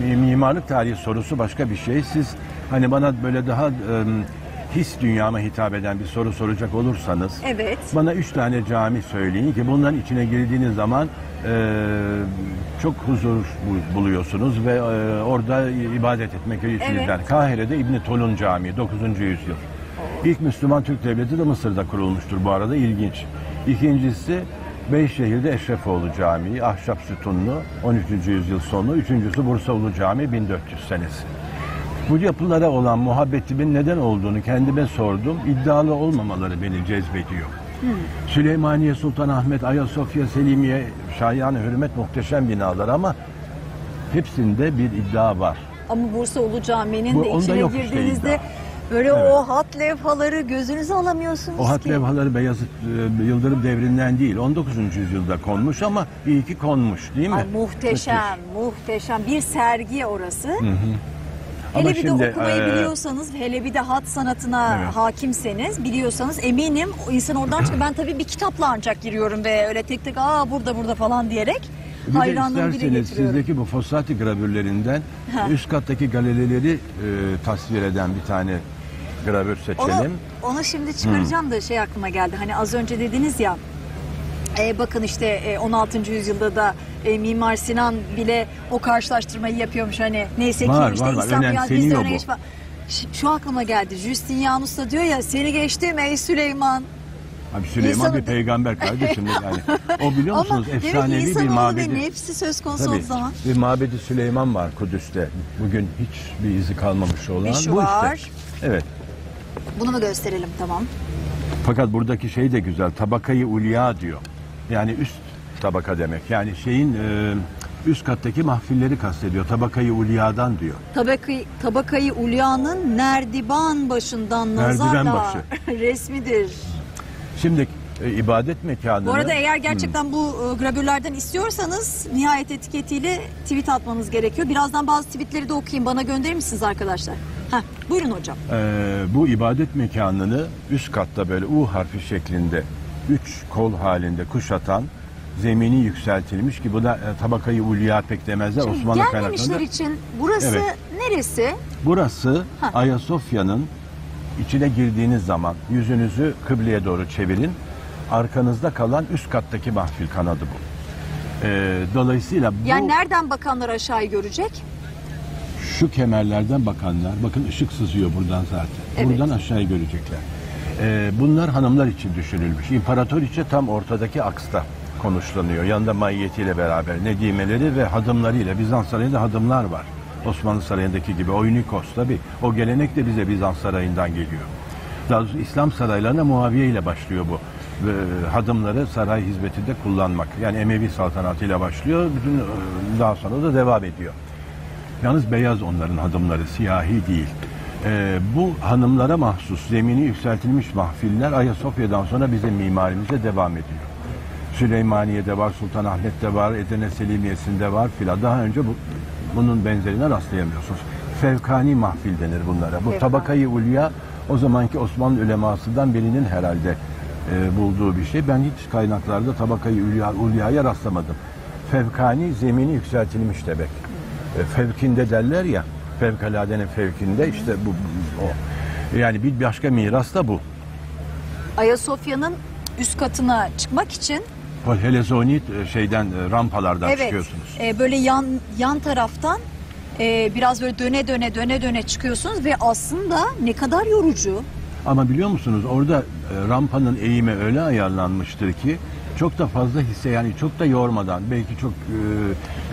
mi- mi- mimarlık tarihi sorusu başka bir şey. Siz hani bana böyle daha em, his dünyama hitap eden bir soru soracak olursanız Evet. bana üç tane cami söyleyin ki bunların içine girdiğiniz zaman e, çok huzur bu- buluyorsunuz ve e, orada ibadet etmek. Evet. Kahire'de İbni Tolun Camii 9. yüzyıl. İlk Müslüman Türk Devleti de Mısır'da kurulmuştur bu arada ilginç. İkincisi Beyşehir'de Eşrefoğlu Camii, ahşap sütunlu 13. yüzyıl sonu. Üçüncüsü Bursa Ulu Camii 1400 senesi. Bu yapılara olan muhabbetimin neden olduğunu kendime sordum. İddialı olmamaları beni cezbediyor. Süleymaniye, Sultanahmet, Ayasofya, Selimiye, Şayan, Hürmet muhteşem binalar ama hepsinde bir iddia var. Ama Bursa Ulu Camii'nin Bu- de içine işte girdiğinizde iddia. böyle Evet. o hat levhaları gözünüze alamıyorsunuz O hat ki. levhaları Beyazıt e, Yıldırım devrinden değil 19. yüzyılda konmuş ama iyi ki konmuş değil mi? Ay, muhteşem, muhteşem. Bir sergi orası. Ama Hele bir şimdi, de okumayı e, biliyorsanız, hele bir de hat sanatına Evet. hakimseniz biliyorsanız eminim o insan oradan çıkıyor. Ben tabii bir kitapla ancak giriyorum ve öyle tek tek aa burada burada falan diyerek. Bir de hayranlığımı isterseniz getiriyorum. sizdeki bu Fossati gravürlerinden Ha. üst kattaki galerileri e, tasvir eden bir tane gravür Onu, seçelim. onu şimdi çıkaracağım da şey aklıma geldi. Hani az önce dediniz ya e, bakın işte e, 16. yüzyılda da e, Mimar Sinan bile o karşılaştırmayı yapıyormuş. Hani neyse Var, ki işte var, var. İslam dünyası bizden Önemseniyor öne bu. Ş- Şu aklıma geldi. Justinianus da diyor ya seni geçtim ey Süleyman. Abi Süleyman İnsanı- bir peygamber kardeşim yani. O biliyor Ama musunuz demek ki efsanevi bir insanoğlu mabedi. ve nefsi söz konusu Tabii, olduğu zaman. bir mabedi Süleyman var Kudüs'te. Bugün hiç bir izi kalmamış olan. Bir şu bu var. işte. Evet. Bunu mu gösterelim tamam. Fakat buradaki şey de güzel. Tabakayı ulya diyor. Yani üst tabaka demek. Yani şeyin e, üst kattaki mahfilleri kastediyor. Tabakayı ulyadan diyor. Tabakayı, tabakayı Ulya'nın Nerdiban başından Nerdiban nazarla başı. resmidir. Şimdi e, ibadet mekanını... Bu arada eğer gerçekten bu e, gravürlerden istiyorsanız nihayet etiketiyle tweet atmanız gerekiyor. Birazdan bazı tweetleri de okuyayım. Bana gönderir misiniz arkadaşlar? Heh, buyurun hocam. Ee, bu ibadet mekanını üst katta böyle U harfi şeklinde üç kol halinde kuşatan zemini yükseltilmiş ki bu da e, tabakayı ulya pek demezler Osmanlı Gelmemişler kaynaklarında. için burası Evet. neresi? Burası Ha. Ayasofya'nın içine girdiğiniz zaman yüzünüzü kıbleye doğru çevirin. Arkanızda kalan üst kattaki mahfil kanadı bu. Ee, dolayısıyla bu Yani nereden bakanlar aşağıyı görecek? şu kemerlerden bakanlar, bakın ışık sızıyor buradan zaten. Evet. Buradan aşağıya görecekler. Ee, bunlar hanımlar için düşünülmüş. İmparatoriçe tam ortadaki aksta konuşlanıyor. Yanında maiyetiyle beraber nedimeleri ve hadımlarıyla. Bizans sarayında hadımlar var. Osmanlı sarayındaki gibi. Oynikos tabi. O gelenek de bize Bizans sarayından geliyor. Daha İslam saraylarına Muaviye ile başlıyor bu. Ve hadımları saray hizmetinde kullanmak. Yani Emevi saltanatıyla başlıyor. Bütün e, daha sonra da devam ediyor. Yalnız beyaz onların hadımları, siyahi değil. Ee, bu hanımlara mahsus zemini yükseltilmiş mahfiller Ayasofya'dan sonra bizim mimarimize devam ediyor. Süleymaniye'de var, Sultanahmet'te var, Edirne Selimiye'sinde var filan. Daha önce bu, bunun benzerine rastlayamıyorsunuz. Fevkani mahfil denir bunlara. Bu Fevkani. tabakayı ulya o zamanki Osmanlı ulemasından birinin herhalde e, bulduğu bir şey. Ben hiç kaynaklarda tabakayı ulya, ulyaya rastlamadım. Fevkani zemini yükseltilmiş demek. E, fevkinde derler ya, fevkaladenin fevkinde işte bu, bu- o. Yani bir başka miras da bu. Ayasofya'nın üst katına çıkmak için O Helezonit e, şeyden e, rampalardan evet çıkıyorsunuz. e, böyle yan yan taraftan e, biraz böyle döne döne döne döne çıkıyorsunuz ve aslında ne kadar yorucu. Ama biliyor musunuz orada e, rampanın eğimi öyle ayarlanmıştır ki çok da fazla hisse yani çok da yormadan belki çok e,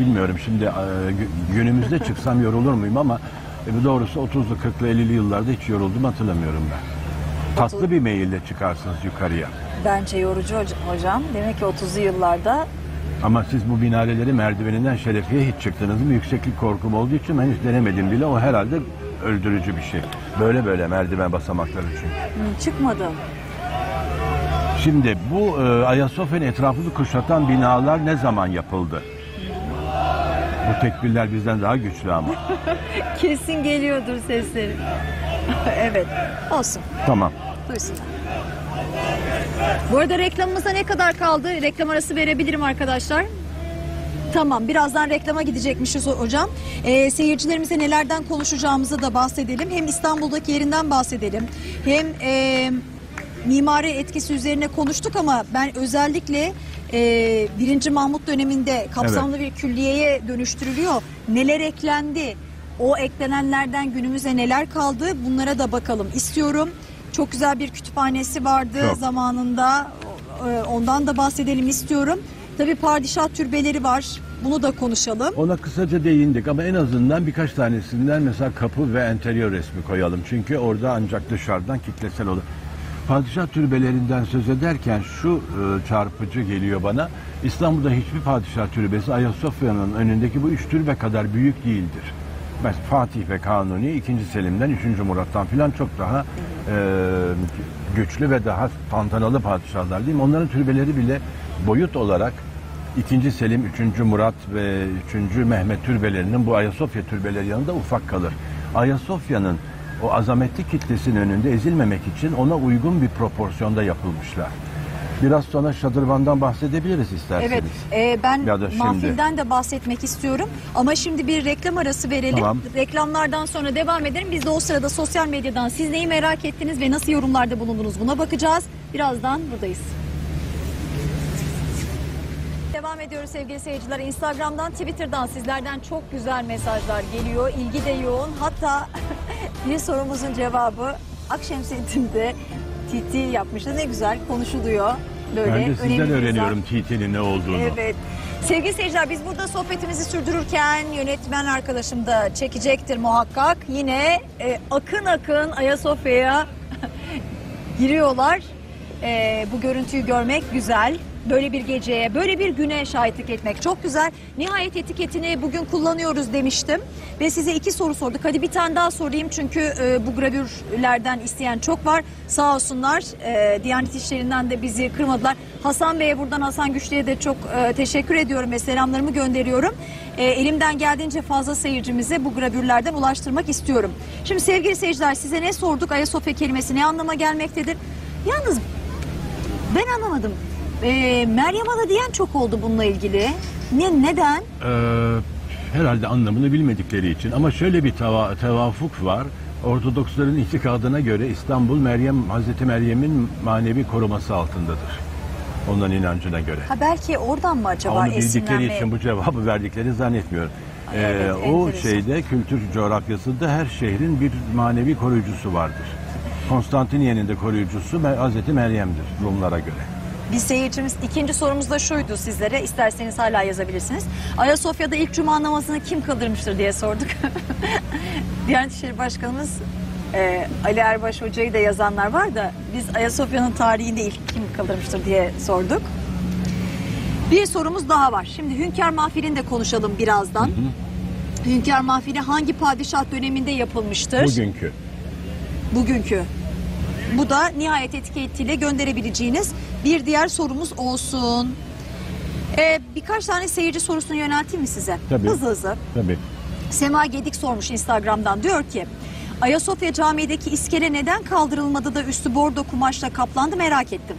bilmiyorum şimdi e, gü- günümüzde çıksam yorulur muyum ama e, doğrusu 30'lu 40'lı 50'li yıllarda hiç yoruldum hatırlamıyorum ben. Tatlı bir meyille çıkarsınız yukarıya. Bence yorucu hoca- hocam. Demek ki 30'lu yıllarda Ama siz bu minareleri merdiveninden şerefiye hiç çıktınız mı? Yükseklik korkum olduğu için hiç denemedim bile. O herhalde öldürücü bir şey. Böyle böyle merdiven basamakları çünkü. hı, çıkmadım. Şimdi bu e, Ayasofya'nın etrafını kuşatan binalar ne zaman yapıldı? Bu tekbirler bizden daha güçlü ama. Kesin geliyordur sesleri. evet. Olsun. tamam. Duysunlar. Bu arada reklamımıza ne kadar kaldı? Reklam arası verebilirim arkadaşlar. Tamam birazdan reklama gidecekmişiz ho- hocam. Ee, seyircilerimize nelerden konuşacağımızı da bahsedelim. Hem İstanbul'daki yerinden bahsedelim. Hem e, mimari etkisi üzerine konuştuk ama ben özellikle e, 1. Mahmut döneminde kapsamlı bir külliyeye dönüştürülüyor. Neler eklendi? O eklenenlerden günümüze neler kaldı? Bunlara da bakalım istiyorum. Çok güzel bir kütüphanesi vardı Çok. zamanında. E, Ondan da bahsedelim istiyorum. Tabii padişah türbeleri var. Bunu da konuşalım. Ona kısaca değindik ama en azından birkaç tanesinden mesela kapı ve enterior resmi koyalım. Çünkü orada ancak dışarıdan kitlesel olur. Padişah türbelerinden söz ederken şu e, çarpıcı geliyor bana. İstanbul'da hiçbir padişah türbesi Ayasofya'nın önündeki bu üç türbe kadar büyük değildir. Mesela Fatih ve Kanuni 2. Selim'den 3. Murat'tan filan çok daha e, güçlü ve daha tantanalı padişahlar değil mi? Onların türbeleri bile boyut olarak 2. Selim, 3. Murat ve 3. Mehmet türbelerinin bu Ayasofya türbeleri yanında ufak kalır. Ayasofya'nın o azametli kitlesinin önünde ezilmemek için ona uygun bir proporsiyonda yapılmışlar. Biraz sonra şadırvandan bahsedebiliriz isterseniz. Evet, e, ben Ya da şimdi. mahfilden de bahsetmek istiyorum. Ama şimdi bir reklam arası verelim. Tamam. Reklamlardan sonra devam edelim. Biz de o sırada sosyal medyadan siz neyi merak ettiniz ve nasıl yorumlarda bulundunuz buna bakacağız. Birazdan buradayız. Devam ediyoruz sevgili seyirciler. Instagram'dan, Twitter'dan sizlerden çok güzel mesajlar geliyor. İlgi de yoğun. Hatta bir sorumuzun cevabı Akşemseddin'de TT yapmışız. Ne güzel konuşuluyor. Böyle ben de sizden öğreniyorum TT'nin ne olduğunu. Evet. Sevgili seyirciler biz burada sohbetimizi sürdürürken yönetmen arkadaşım da çekecektir muhakkak. Yine e, akın akın Ayasofya'ya giriyorlar. E, bu görüntüyü görmek güzel. Böyle bir geceye, böyle bir güne şahitlik etmek çok güzel. Nihayet etiketini bugün kullanıyoruz demiştim. Ve size iki soru sorduk. Hadi bir tane daha sorayım çünkü e, bu gravürlerden isteyen çok var. Sağ olsunlar. E, Diyanet İşleri'nden de bizi kırmadılar. Hasan Bey'e buradan Hasan Güçlü'ye de çok e, teşekkür ediyorum ve selamlarımı gönderiyorum. E, elimden geldiğince fazla seyircimize bu gravürlerden ulaştırmak istiyorum. Şimdi sevgili seyirciler size ne sorduk? Ayasofya kelimesi ne anlama gelmektedir? Yalnız ben anlamadım. Ee, Meryem Ana diyen çok oldu bununla ilgili. Ne neden? Ee, herhalde anlamını bilmedikleri için ama şöyle bir teva, tevafuk var. Ortodoksların itikadına göre İstanbul Meryem Hazreti Meryem'in manevi koruması altındadır. Onların inancına göre. Ha belki oradan mı acaba Onu bildikleri için bu cevabı verdiklerini zannetmiyorum. Ee, Evet, o enteresan. şeyde kültür coğrafyasında her şehrin bir manevi koruyucusu vardır. Konstantiniye'nin de koruyucusu Hazreti Meryem'dir Rumlara göre. Bir seyircimiz ikinci sorumuz da şuydu sizlere. İsterseniz hala yazabilirsiniz. Ayasofya'da ilk cuma namazını kim kıldırmıştır diye sorduk. Diyanet İşleri Başkanımız e, Ali Erbaş Hoca'yı da yazanlar var da biz Ayasofya'nın tarihinde ilk kim kıldırmıştır diye sorduk. Bir sorumuz daha var. Şimdi Hünkar Mahfili'ni de konuşalım birazdan. Hünkar Mahfili hangi padişah döneminde yapılmıştır? Bugünkü. bugünkü. Bu da nihayet etiketiyle gönderebileceğiniz bir diğer sorumuz olsun. Ee, birkaç tane seyirci sorusunu yönelteyim mi size? Tabii. Hızlı hızlı. Tabii. Sema Gedik sormuş Instagram'dan. Diyor ki Ayasofya Camii'deki iskele neden kaldırılmadı da üstü bordo kumaşla kaplandı merak ettim.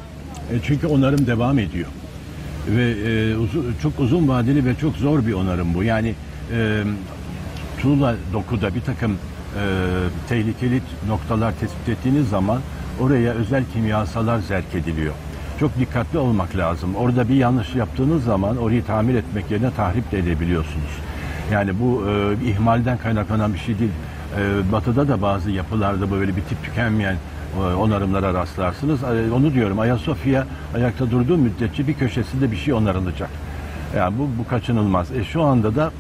E, çünkü onarım devam ediyor. Ve e, uzun- çok uzun vadeli ve çok zor bir onarım bu. Yani e, tuğla dokuda bir takım e, tehlikeli noktalar tespit ettiğiniz zaman oraya özel kimyasalar zerk ediliyor. Çok dikkatli olmak lazım. Orada bir yanlış yaptığınız zaman orayı tamir etmek yerine tahrip de edebiliyorsunuz. Yani bu e, ihmalden kaynaklanan bir şey değil. E, batı'da da bazı yapılarda böyle bir tip tükenmeyen e, onarımlara rastlarsınız. E, Onu diyorum Ayasofya ayakta durduğu müddetçe bir köşesinde bir şey onarılacak. Yani bu, bu kaçınılmaz. E, şu anda da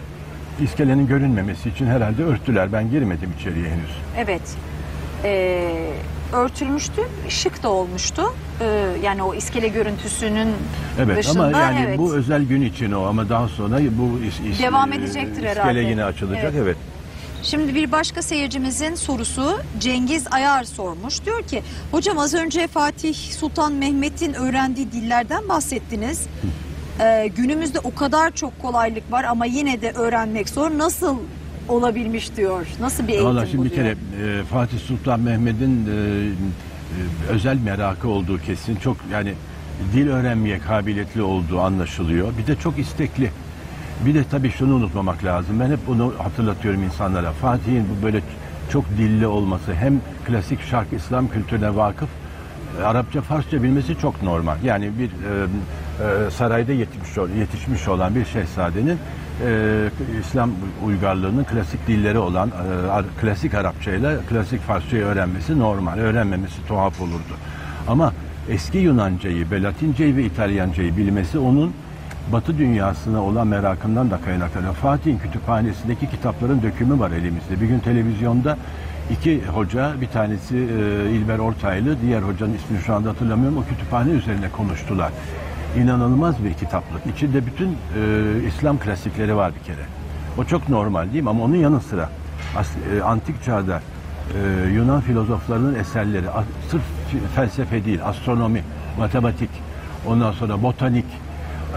iskelenin görünmemesi için herhalde örttüler. Ben girmedim içeriye henüz. Evet. Ee, örtülmüştü, şık da olmuştu. Ee, yani o iskele görüntüsünün Evet dışında. ama yani evet. bu özel gün için o ama daha sonra bu is, is- Devam e, edecektir iskele herhalde. yine açılacak. Evet. evet. Şimdi bir başka seyircimizin sorusu Cengiz Ayar sormuş. Diyor ki hocam az önce Fatih Sultan Mehmet'in öğrendiği dillerden bahsettiniz. Ee, günümüzde o kadar çok kolaylık var ama yine de öğrenmek zor. Nasıl olabilmiş diyor. Nasıl bir eğitim Valla şimdi bu bir kere diyor. e, Fatih Sultan Mehmet'in e, e, özel merakı olduğu kesin. Çok yani dil öğrenmeye kabiliyetli olduğu anlaşılıyor. Bir de çok istekli. Bir de tabii şunu unutmamak lazım. Ben hep bunu hatırlatıyorum insanlara. Fatih'in bu böyle çok dilli olması hem klasik şark İslam kültürüne vakıf e, Arapça, Farsça bilmesi çok normal. Yani bir e, e, sarayda yetişmiş, yetişmiş olan bir şehzadenin e, İslam uygarlığının klasik dilleri olan e, klasik Arapça ile klasik Farsçayı öğrenmesi normal. Öğrenmemesi tuhaf olurdu. Ama eski Yunancayı ve Latinceyi ve İtalyancayı bilmesi onun Batı dünyasına olan merakından da kaynaklanıyor. Fatih'in kütüphanesindeki kitapların dökümü var elimizde. Bir gün televizyonda iki hoca, bir tanesi e, İlber Ortaylı, diğer hocanın ismini şu anda hatırlamıyorum. O kütüphane üzerine konuştular. İnanılmaz bir kitaplık. İçinde bütün e, İslam klasikleri var bir kere. O çok normal değil mi? Ama onun yanı sıra as- e, antik çağda e, Yunan filozoflarının eserleri, a- sırf felsefe değil, astronomi, matematik, ondan sonra botanik,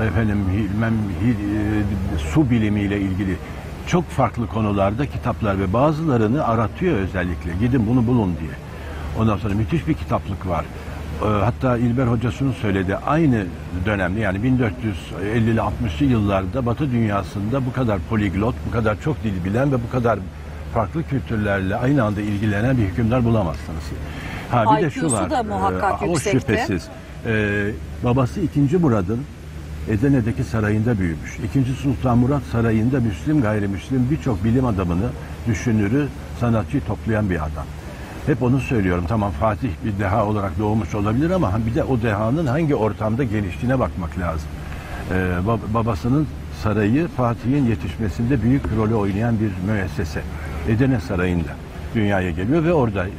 efendim bilmem e, su bilimiyle ilgili çok farklı konularda kitaplar ve bazılarını aratıyor özellikle. Gidin bunu bulun diye. Ondan sonra müthiş bir kitaplık var. Ee, Hatta İlber Hoca şunu söyledi. Aynı dönemde yani 1450'li 60'lı yıllarda Batı dünyasında bu kadar poliglot, bu kadar çok dil bilen ve bu kadar farklı kültürlerle aynı anda ilgilenen bir hükümdar bulamazsınız. Ha bir de şu IQ'su var. da muhakkak e, o yüksekti. şüphesiz. Ee, babası 2. Murad'ın Edirne'deki sarayında büyümüş. İkinci Sultan Murat Sarayı'nda Müslim gayrimüslim birçok bilim adamını, düşünürü, sanatçıyı toplayan bir adam. Hep onu söylüyorum. Tamam Fatih bir deha olarak doğmuş olabilir ama bir de o dehanın hangi ortamda geliştiğine bakmak lazım. Ee, bab- babasının sarayı Fatih'in yetişmesinde büyük rolü oynayan bir müessese. Edirne Sarayı'nda dünyaya geliyor ve orada e,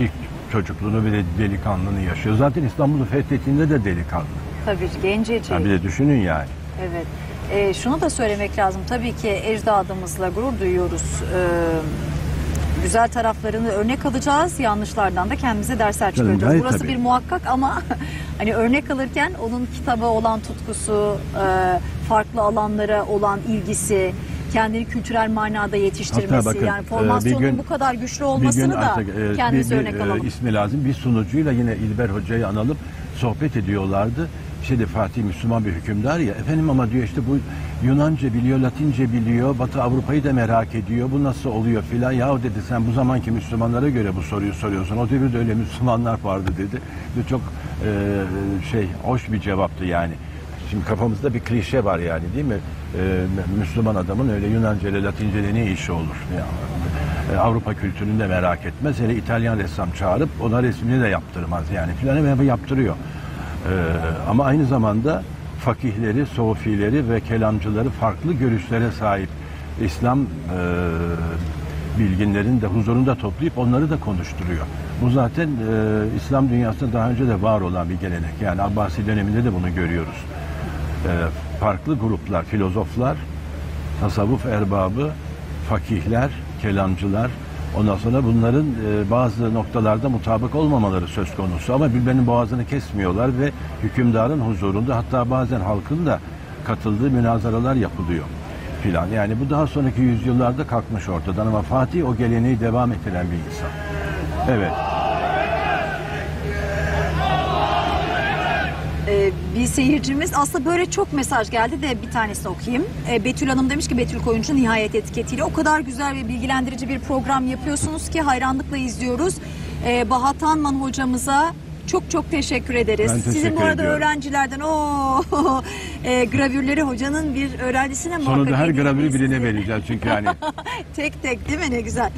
ilk çocukluğunu ve de delikanlılığını yaşıyor. Zaten İstanbul'u fethettiğinde de delikanlı. Tabii gencecik. Ha bir de düşünün yani. Evet. Ee, şunu da söylemek lazım. Tabii ki ecdadımızla gurur duyuyoruz. Ee, güzel taraflarını örnek alacağız. Yanlışlardan da kendimize dersler çıkaracağız. gayet Burası tabii. bir muhakkak ama hani örnek alırken onun kitaba olan tutkusu, e, farklı alanlara olan ilgisi, kendini kültürel manada yetiştirmesi, Hatta bakın, yani e, bir formasyonun gün- bu kadar güçlü olmasını da artık e, kendimize bir, bir, örnek alalım. ismi lazım. Bir sunucuyla yine İlber Hoca'yı analım sohbet ediyorlardı. Şeyde Fatih Müslüman bir hükümdar ya. Efendim ama diyor işte bu Yunanca biliyor, Latince biliyor, Batı Avrupa'yı da merak ediyor. Bu nasıl oluyor filan. Yahu dedi sen bu zamanki Müslümanlara göre bu soruyu soruyorsun. O devirde öyle Müslümanlar vardı dedi. Ve çok e, şey hoş bir cevaptı yani. Şimdi kafamızda bir klişe var yani değil mi? Ee, Müslüman adamın öyle Yunanca ile Latince ile ne işi olur? Ya, e, Avrupa kültürünü de merak etmez. Hele İtalyan ressam çağırıp ona resmini de yaptırmaz yani filan hemen yaptırıyor. Ee, ama aynı zamanda fakihleri, sofileri ve kelamcıları farklı görüşlere sahip İslam e, bilginlerin de huzurunda toplayıp onları da konuşturuyor. Bu zaten e, İslam dünyasında daha önce de var olan bir gelenek. Yani Abbasi döneminde de bunu görüyoruz. E, farklı gruplar, filozoflar, tasavvuf erbabı, fakihler, kelamcılar, ondan sonra bunların e, bazı noktalarda mutabık olmamaları söz konusu. Ama birbirinin boğazını kesmiyorlar ve hükümdarın huzurunda hatta bazen halkın da katıldığı münazaralar yapılıyor filan. Yani bu daha sonraki yüzyıllarda kalkmış ortadan ama Fatih o geleneği devam ettiren bir insan. Evet. Ee, bir seyircimiz aslında böyle çok mesaj geldi de bir tanesini okuyayım. Ee, Betül Hanım demiş ki Betül Koyuncu nihayet etiketiyle o kadar güzel ve bilgilendirici bir program yapıyorsunuz ki hayranlıkla izliyoruz. Ee, Bahat Hanman hocamıza çok çok teşekkür ederiz. Ben teşekkür Sizin bu arada ediyorum. öğrencilerden o e, gravürleri hocanın bir öğrencisine Sonunda her gravürü birine vereceğiz çünkü yani tek tek değil mi ne güzel.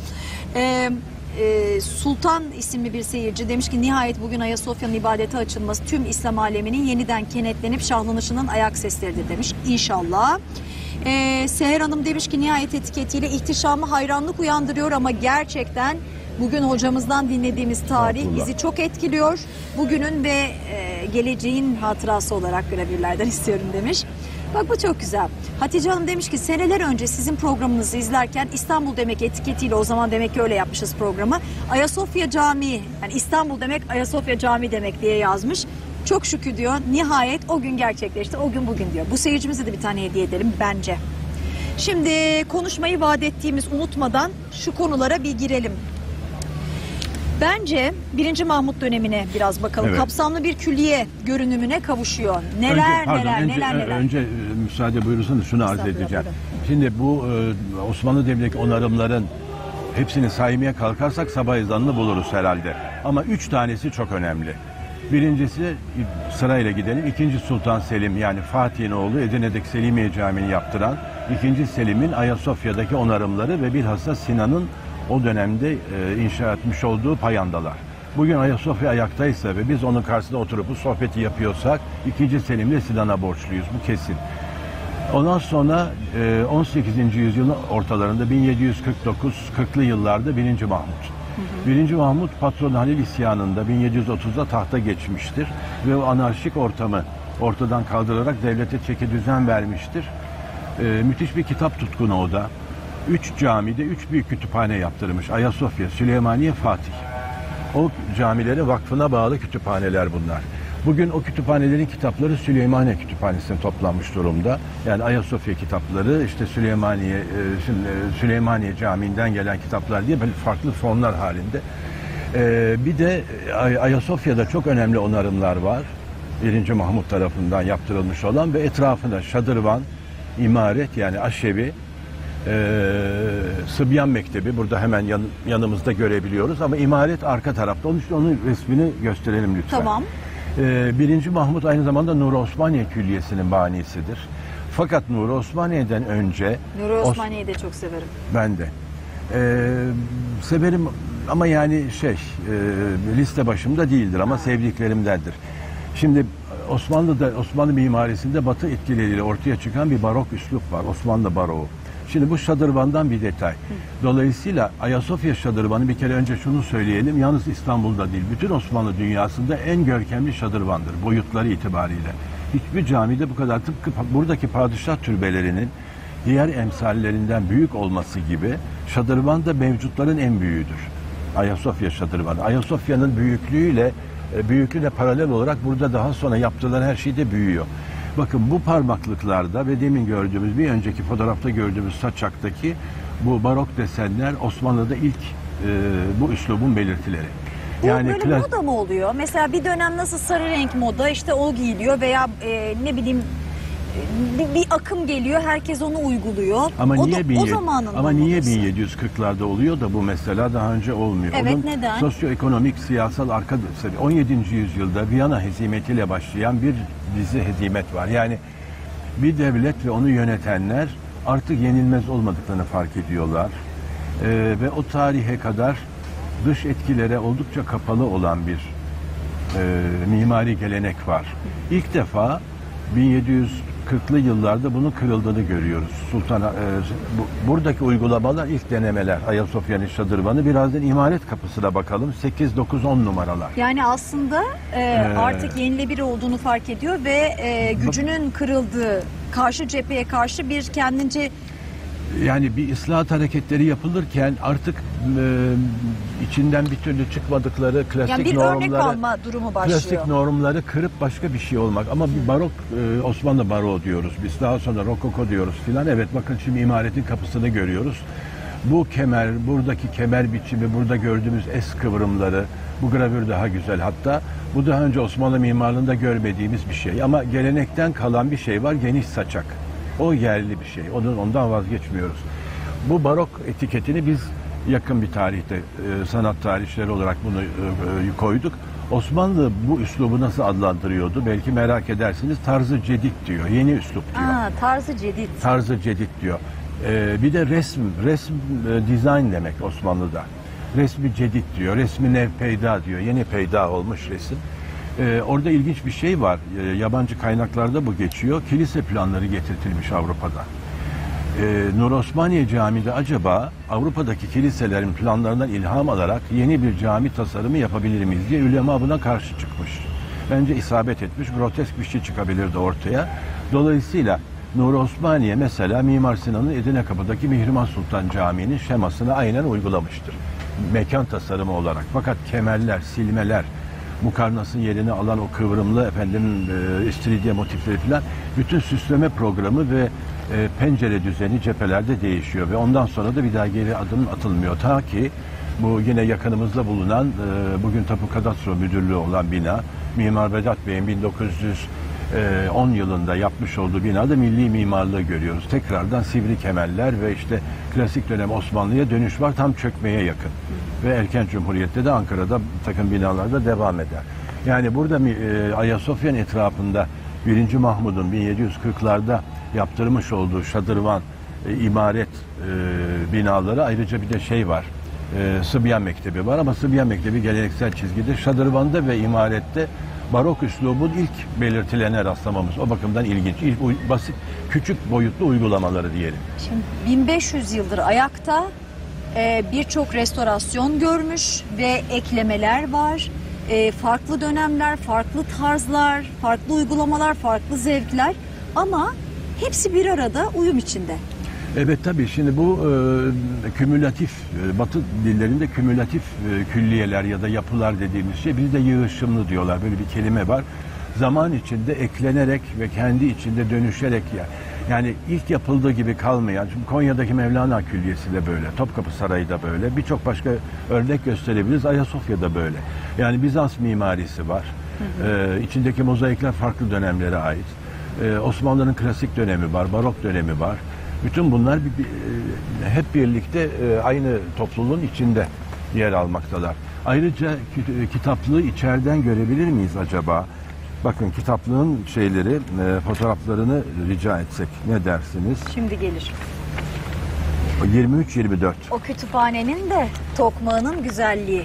Ee, e, Sultan isimli bir seyirci demiş ki nihayet bugün Ayasofya'nın ibadete açılması tüm İslam aleminin yeniden kenetlenip şahlanışının ayak sesleridir demiş. İnşallah. Ee, Seher Hanım demiş ki nihayet etiketiyle ihtişamı hayranlık uyandırıyor ama gerçekten bugün hocamızdan dinlediğimiz tarih bizi çok etkiliyor. Bugünün ve e, geleceğin hatırası olarak gravürlerden istiyorum demiş. Bak bu çok güzel. Hatice Hanım demiş ki seneler önce sizin programınızı izlerken İstanbul demek etiketiyle o zaman demek ki öyle yapmışız programı. Ayasofya Camii yani İstanbul demek Ayasofya Camii demek diye yazmış. Çok şükür diyor nihayet o gün gerçekleşti o gün bugün diyor. Bu seyircimize de bir tane hediye edelim bence. Şimdi konuşmayı vaat ettiğimiz unutmadan şu konulara bir girelim. Bence 1. Mahmut dönemine biraz bakalım. Evet. Kapsamlı bir külliye görünümüne kavuşuyor. Neler önce, pardon, neler önce, neler neler. önce e, müsaade buyurursanız şunu arz edeceğim. buyurun. Şimdi bu e, Osmanlı Devleti onarımların hepsini saymaya kalkarsak sabah ezanını buluruz herhalde. Ama üç tanesi çok önemli. Birincisi e, sırayla gidelim. İkinci Sultan Selim yani Fatih'in oğlu Edirne'deki Selimiye Camii'ni yaptıran ikinci Selim'in Ayasofya'daki onarımları ve bilhassa Sinan'ın o dönemde e, inşa etmiş olduğu payandalar. Bugün Ayasofya ayaktaysa ve biz onun karşısında oturup bu sohbeti yapıyorsak ikinci Selim'le Sinan'a borçluyuz. Bu kesin. Ondan sonra e, 18. yüzyılın ortalarında 1749-40'lı yıllarda 1. Mahmut. 1. Mahmut patron Halil isyanında 1730'da tahta geçmiştir ve o anarşik ortamı ortadan kaldırarak devlete çeki düzen vermiştir. E, müthiş bir kitap tutkunu o da. Üç camide üç büyük kütüphane yaptırmış. Ayasofya, Süleymaniye, Fatih. O camilere vakfına bağlı kütüphaneler bunlar. Bugün o kütüphanelerin kitapları Süleymaniye Kütüphanesi'ne toplanmış durumda. Yani Ayasofya kitapları, işte Süleymaniye, e, e, Süleymaniye Camii'nden gelen kitaplar diye böyle farklı fonlar halinde. Ee, bir de Ay- Ayasofya'da çok önemli onarımlar var. 1. Mahmut tarafından yaptırılmış olan ve etrafında şadırvan, imaret yani aşevi, Sıbyan Mektebi burada hemen yan- yanımızda görebiliyoruz ama imaret arka tarafta. Onun için onun resmini gösterelim lütfen. Tamam. Ee, Birinci Mahmut aynı zamanda Nur Osmaniye Külliyesi'nin banisidir. Fakat Nur Osmaniye'den önce Nuri Os- Osmaniye'yi de çok severim. ben de. Ee, severim ama yani şey e, liste başımda değildir ama sevdiklerimdendir. Şimdi Osmanlı'da Osmanlı mimarisinde Batı etkileriyle ortaya çıkan bir barok üslup var. Osmanlı baroğu. Şimdi bu şadırvandan bir detay. Dolayısıyla Ayasofya şadırvanı bir kere önce şunu söyleyelim. Yalnız İstanbul'da değil, bütün Osmanlı dünyasında en görkemli şadırvandır boyutları itibariyle. Hiçbir camide bu kadar tıpkı buradaki padişah türbelerinin diğer emsallerinden büyük olması gibi şadırvan da mevcutların en büyüğüdür. Ayasofya şadırvanı. Ayasofya'nın büyüklüğüyle e, büyüklüğüne paralel olarak burada daha sonra yaptıkları her şey de büyüyor. Bakın bu parmaklıklarda ve demin gördüğümüz bir önceki fotoğrafta gördüğümüz saçaktaki bu barok desenler Osmanlı'da ilk e, bu üslubun belirtileri. Bu böyle klas- moda mı oluyor? Mesela bir dönem nasıl sarı renk moda işte o giyiliyor veya e, ne bileyim bir, bir akım geliyor herkes onu uyguluyor. Ama o niye da, 1700 o zamanın ama niye modası. 1740'larda oluyor da bu mesela daha önce olmuyor? Evet, Onun neden? sosyoekonomik, siyasal arka sebebi 17. yüzyılda Viyana hezimetiyle başlayan bir dizi hezimet var. Yani bir devlet ve onu yönetenler artık yenilmez olmadıklarını fark ediyorlar. Ee, ve o tarihe kadar dış etkilere oldukça kapalı olan bir e, mimari gelenek var. İlk defa 1740'lı yıllarda bunun kırıldığını görüyoruz. Sultan e, bu, buradaki uygulamalar ilk denemeler. Ayasofya'nın şadırvanı birazdan imaret kapısına bakalım. 8 9 10 numaralar. Yani aslında e, artık yenilebilir olduğunu fark ediyor ve e, gücünün kırıldığı karşı cepheye karşı bir kendince Yani bir ıslahat hareketleri yapılırken artık e, içinden bir türlü çıkmadıkları klasik yani bir normları örnek alma durumu başlıyor. Klasik normları kırıp başka bir şey olmak. Ama bir barok, e, Osmanlı baroğu diyoruz. Biz daha sonra rokoko diyoruz filan. Evet bakın şimdi imaretin kapısını görüyoruz. Bu kemer, buradaki kemer biçimi, burada gördüğümüz es kıvrımları, bu gravür daha güzel hatta. Bu daha önce Osmanlı mimarlığında görmediğimiz bir şey. Ama gelenekten kalan bir şey var, geniş saçak. O yerli bir şey. Onun, ondan vazgeçmiyoruz. Bu barok etiketini biz yakın bir tarihte e, sanat tarihçileri olarak bunu e, e, koyduk. Osmanlı bu üslubu nasıl adlandırıyordu? Belki merak edersiniz. Tarzı cedid diyor. Yeni üslup diyor. Aa, tarzı cedid. Tarzı cedid diyor. E, bir de resm, resm e, design demek Osmanlı'da. Resmi cedid diyor. Resmi peyda diyor. Yeni peyda olmuş resim. E, orada ilginç bir şey var. E, yabancı kaynaklarda bu geçiyor. Kilise planları getirtilmiş Avrupa'da. Ee, Nur Osmaniye Camii'de acaba Avrupa'daki kiliselerin planlarından ilham alarak yeni bir cami tasarımı yapabilir miyiz diye ulema buna karşı çıkmış. Bence isabet etmiş, grotesk bir şey çıkabilirdi ortaya. Dolayısıyla Nur Osmaniye mesela Mimar Sinan'ın Edirne Kapı'daki Mihrimah Sultan Camii'nin şemasını aynen uygulamıştır. Mekan tasarımı olarak. Fakat kemerler, silmeler, mukarnasın yerini alan o kıvrımlı efendim e, istiridye motifleri falan bütün süsleme programı ve e, pencere düzeni cephelerde değişiyor ve ondan sonra da bir daha geri adım atılmıyor. Ta ki bu yine yakınımızda bulunan e, bugün Tapu Kadastro Müdürlüğü olan bina Mimar Vedat Bey'in 1910 yılında yapmış olduğu binada milli mimarlığı görüyoruz. Tekrardan sivri kemerler ve işte klasik dönem Osmanlı'ya dönüş var tam çökmeye yakın. Ve erken cumhuriyette de Ankara'da takım binalarda devam eder. Yani burada e, Ayasofya'nın etrafında 1. Mahmud'un 1740'larda yaptırmış olduğu şadırvan, e, imaret e, binaları ayrıca bir de şey var. E, Sıbyan Mektebi var ama Sıbyan Mektebi geleneksel çizgide. Şadırvanda ve imarette barok üslubun ilk belirtilene rastlamamız. O bakımdan ilginç. İlk basit, küçük boyutlu uygulamaları diyelim. Şimdi 1500 yıldır ayakta e, birçok restorasyon görmüş ve eklemeler var. E, farklı dönemler, farklı tarzlar, farklı uygulamalar, farklı zevkler ama hepsi bir arada uyum içinde. Evet tabii şimdi bu e, kümülatif, e, batı dillerinde kümülatif e, külliyeler ya da yapılar dediğimiz şey bizde yığışımlı diyorlar böyle bir kelime var. Zaman içinde eklenerek ve kendi içinde dönüşerek ya Yani ilk yapıldığı gibi kalmayan, şimdi Konya'daki Mevlana Külliyesi de böyle, Topkapı Sarayı da böyle, birçok başka örnek gösterebiliriz. Ayasofya'da böyle. Yani Bizans mimarisi var. Ee, içindeki mozaikler farklı dönemlere ait. Ee, Osmanlı'nın klasik dönemi var, barok dönemi var. Bütün bunlar bir, bir- e, hep birlikte e, aynı topluluğun içinde yer almaktalar. Ayrıca kit- kitaplığı içeriden görebilir miyiz acaba? Bakın kitaplığın şeyleri, e, fotoğraflarını rica etsek ne dersiniz? Şimdi gelir. 23-24. O kütüphanenin de tokmağının güzelliği.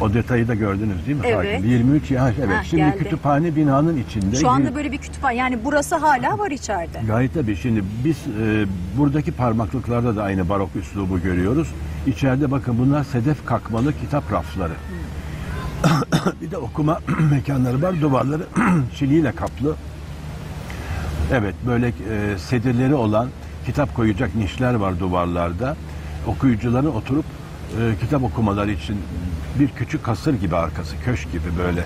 O detayı da gördünüz değil mi? Evet. Hakim? 23 ya evet. Ha, Şimdi geldi. kütüphane binanın içinde. Şu anda böyle bir kütüphane yani burası hala var içeride. Gayet tabii. Şimdi biz e, buradaki parmaklıklarda da aynı barok üslubu görüyoruz. İçeride bakın bunlar sedef kakmalı kitap rafları. bir de okuma mekanları var. Duvarları çiliyle kaplı. Evet böyle e, sedirleri olan kitap koyacak nişler var duvarlarda. Okuyucuların oturup e, kitap okumaları için bir küçük kasır gibi arkası, köşk gibi böyle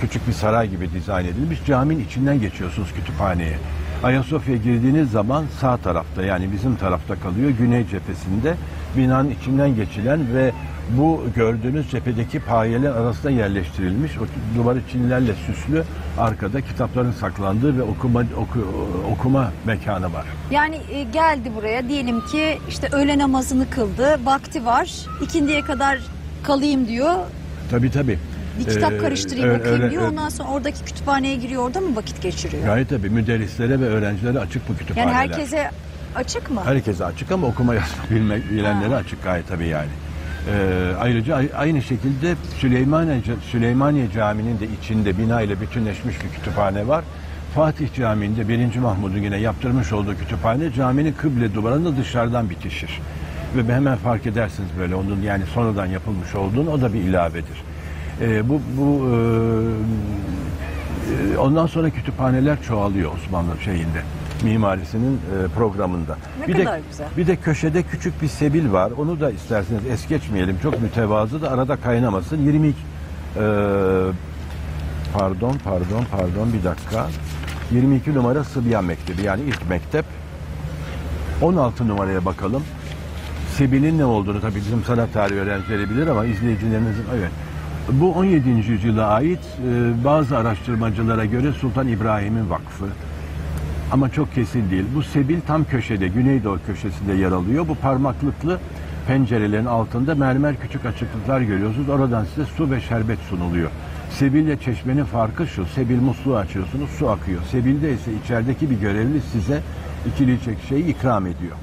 küçük bir saray gibi dizayn edilmiş. Caminin içinden geçiyorsunuz kütüphaneye. Ayasofya girdiğiniz zaman sağ tarafta yani bizim tarafta kalıyor. Güney cephesinde binanın içinden geçilen ve bu gördüğünüz cephedeki payeler arasında yerleştirilmiş. O duvarı çinilerle süslü arkada kitapların saklandığı ve okuma oku- okuma mekanı var. Yani e, geldi buraya diyelim ki işte öğle namazını kıldı, vakti var. ikindiye kadar kalayım diyor. Tabii tabii. Bir kitap Ee, karıştırayım öyle- bakayım öyle- diyor. Ondan sonra oradaki kütüphaneye giriyor, orada mı vakit geçiriyor? Gayet tabii müderrislere ve öğrencilere açık bu kütüphaneler. Yani herkese açık mı? Herkese açık ama okuma yazma bilmek, bilenlere Ha. açık gayet tabii yani. Ee, ayrıca ay- aynı şekilde Süleymaniye, Süleymaniye Camii'nin de içinde bina ile bütünleşmiş bir kütüphane var. Fatih Camii'nde 1. Mahmud'un yine yaptırmış olduğu kütüphane caminin kıble duvarında dışarıdan bitişir. Ve hemen fark edersiniz böyle onun yani sonradan yapılmış olduğunu o da bir ilavedir. Ee, bu bu e, ondan sonra kütüphaneler çoğalıyor Osmanlı şeyinde mimarisinin e, programında. Ne bir kadar de, güzel. Bir de köşede küçük bir sebil var. Onu da isterseniz es geçmeyelim. Çok mütevazı da arada kaynamasın. 22 e, pardon pardon pardon bir dakika. 22 numara Sıbyan Mektebi yani ilk mektep. 16 numaraya bakalım. Sebil'in ne olduğunu tabii bizim sanat tarihi öğrencileri bilir ama izleyicilerimizin evet. Bu 17. yüzyıla ait e, bazı araştırmacılara göre Sultan İbrahim'in vakfı. Ama çok kesin değil. Bu Sebil tam köşede, Güneydoğu köşesinde yer alıyor. Bu parmaklıklı pencerelerin altında mermer küçük açıklıklar görüyorsunuz. Oradan size su ve şerbet sunuluyor. Sebil ile çeşmenin farkı şu. Sebil musluğu açıyorsunuz, su akıyor. Sebilde ise içerideki bir görevli size içilecek şeyi ikram ediyor.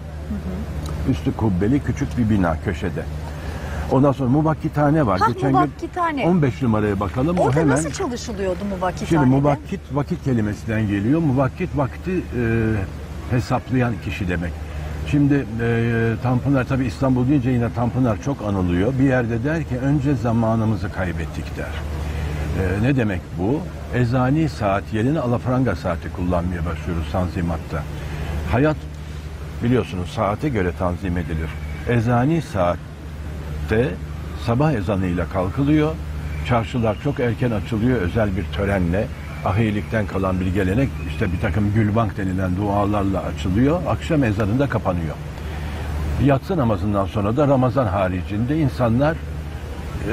Üstü kubbeli küçük bir bina köşede. Ondan sonra muvakkithane var. Ha, Geçen muvakkithane. gün 15 numaraya bakalım. o Orada hemen nasıl çalışılıyordu Şimdi muvakkithanede? muvakkit vakit kelimesinden geliyor. Muvakkit vakti e, hesaplayan kişi demek. Şimdi e, Tanpınar tabi İstanbul deyince yine Tanpınar çok anılıyor. Bir yerde der ki önce zamanımızı kaybettik der. E, ne demek bu? Ezani saat yerine alafranga saati kullanmaya başlıyoruz Tanzimat'ta. Hayat biliyorsunuz saate göre tanzim edilir. Ezani saatte sabah ezanıyla kalkılıyor. Çarşılar çok erken açılıyor özel bir törenle. Ahiyelikten kalan bir gelenek işte bir takım gülbank denilen dualarla açılıyor. Akşam ezanında kapanıyor. Yatsı namazından sonra da Ramazan haricinde insanlar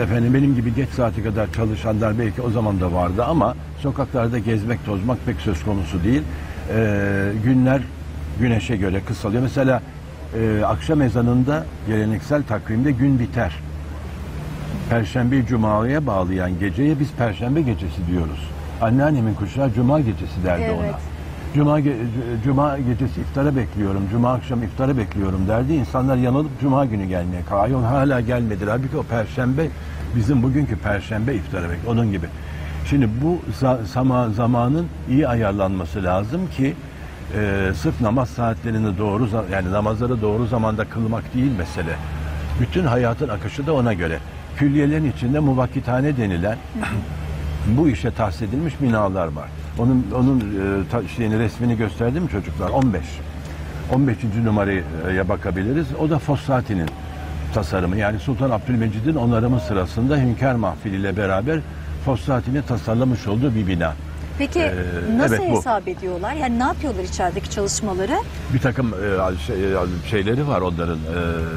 efendim benim gibi geç saate kadar çalışanlar belki o zaman da vardı ama sokaklarda gezmek tozmak pek söz konusu değil. Ee, günler güneşe göre kısalıyor. Mesela e, akşam ezanında geleneksel takvimde gün biter. Perşembe Cuma'ya bağlayan geceye biz Perşembe gecesi diyoruz. Anneannemin kuşağı Cuma gecesi derdi Evet. ona. Cuma, ge- Cuma gecesi iftara bekliyorum, Cuma akşam iftara bekliyorum derdi. İnsanlar yanılıp Cuma günü gelmeye kalıyor. Hala gelmedi. Halbuki o Perşembe bizim bugünkü Perşembe iftara bek. Onun gibi. Şimdi bu za- zama- zamanın iyi ayarlanması lazım ki e, sırf namaz saatlerini doğru yani namazları doğru zamanda kılmak değil mesele. Bütün hayatın akışı da ona göre. Külliyelerin içinde muvakkithane denilen bu işe tahsis edilmiş binalar var. Onun onun e, ta, şeyini resmini gösterdim mi çocuklar? 15. 15. numaraya bakabiliriz. O da Fossati'nin tasarımı. Yani Sultan Abdülmecid'in onarımı sırasında Hünkar Mahfili ile beraber Fossati'nin tasarlamış olduğu bir bina. Peki Ee, nasıl evet, bu. hesap ediyorlar? Yani ne yapıyorlar içerideki çalışmaları? Bir takım e, şey- e, şeyleri var onların.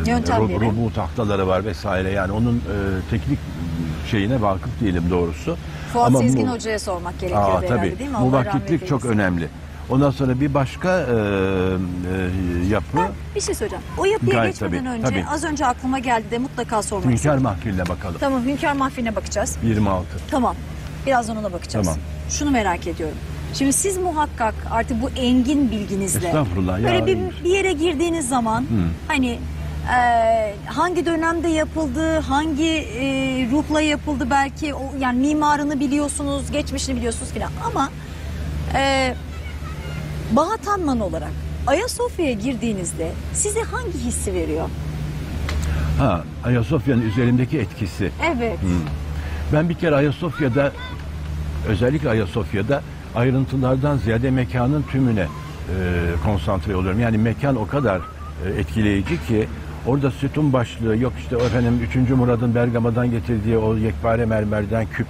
E, Yöntemleri. Rubu tahtaları var vesaire. Yani onun e, teknik şeyine vakıf değilim doğrusu. Fuat Ama Sezgin bu- Hoca'ya sormak gerekiyor Aa, herhalde tabii. değil mi? Rahmet Muvakitlik çok önemli. Ondan sonra bir başka e, e, yapı Ben bir şey söyleyeceğim. O yapıya Gayet geçmeden tabii, önce tabii. az önce aklıma geldi de mutlaka sormak Hünkar istedim. Mahfil'le bakalım. Tamam Hünkar Mahfiline bakacağız. 26. Tamam. Birazdan ona bakacağız. Tamam. Şunu merak ediyorum. Şimdi siz muhakkak artık bu engin bilginizle Estağfurullah ya. böyle bir, bir yere girdiğiniz zaman hani e, hangi dönemde yapıldı, hangi e, ruhla yapıldı belki o, yani mimarını biliyorsunuz, geçmişini biliyorsunuz filan ama e, Bahat Hanman olarak Ayasofya'ya girdiğinizde size hangi hissi veriyor? Ha, Ayasofya'nın üzerimdeki etkisi. Evet. Ben bir kere Ayasofya'da özellikle Ayasofya'da ayrıntılardan ziyade mekanın tümüne e, konsantre oluyorum. Yani mekan o kadar e, etkileyici ki orada sütun başlığı yok işte efendim 3. Murad'ın Bergama'dan getirdiği o yekpare mermerden küp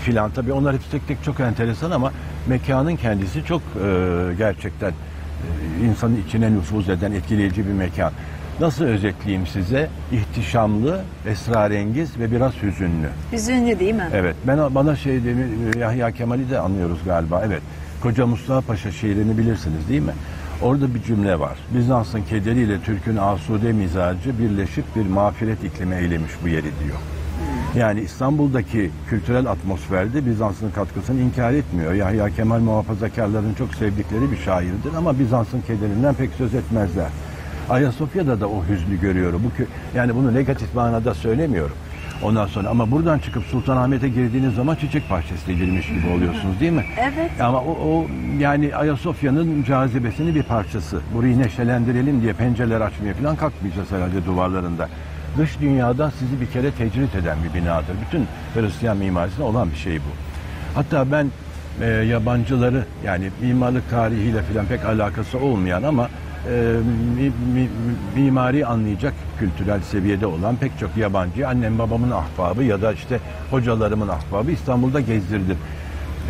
filan. Tabii onlar hepsi tek tek çok enteresan ama mekanın kendisi çok e, gerçekten e, insanın içine nüfuz eden etkileyici bir mekan. Nasıl özetleyeyim size? İhtişamlı, esrarengiz ve biraz hüzünlü. Hüzünlü değil mi? Evet. Ben bana şey demi- Yahya Kemal'i de anlıyoruz galiba. Evet. Koca Mustafa Paşa şiirini bilirsiniz değil mi? Orada bir cümle var. Bizans'ın kederiyle Türk'ün asude mizacı birleşip bir mağfiret iklimi eylemiş bu yeri diyor. Yani İstanbul'daki kültürel atmosferde Bizans'ın katkısını inkar etmiyor. Yahya Kemal muhafazakarların çok sevdikleri bir şairdir ama Bizans'ın kederinden pek söz etmezler. Ayasofya'da da o hüznü görüyorum. Bu yani bunu negatif manada söylemiyorum. Ondan sonra ama buradan çıkıp Sultanahmet'e girdiğiniz zaman çiçek bahçesine girmiş gibi oluyorsunuz değil mi? Evet. Ama o, o yani Ayasofya'nın cazibesinin bir parçası. Burayı neşelendirelim diye pencereler açmaya falan kalkmayacağız herhalde duvarlarında. Dış dünyadan sizi bir kere tecrit eden bir binadır. Bütün Hristiyan mimarisinde olan bir şey bu. Hatta ben e, yabancıları yani mimarlık tarihiyle falan pek alakası olmayan ama mimari anlayacak kültürel seviyede olan pek çok yabancı annem babamın ahbabı ya da işte hocalarımın ahbabı İstanbul'da gezdirdim.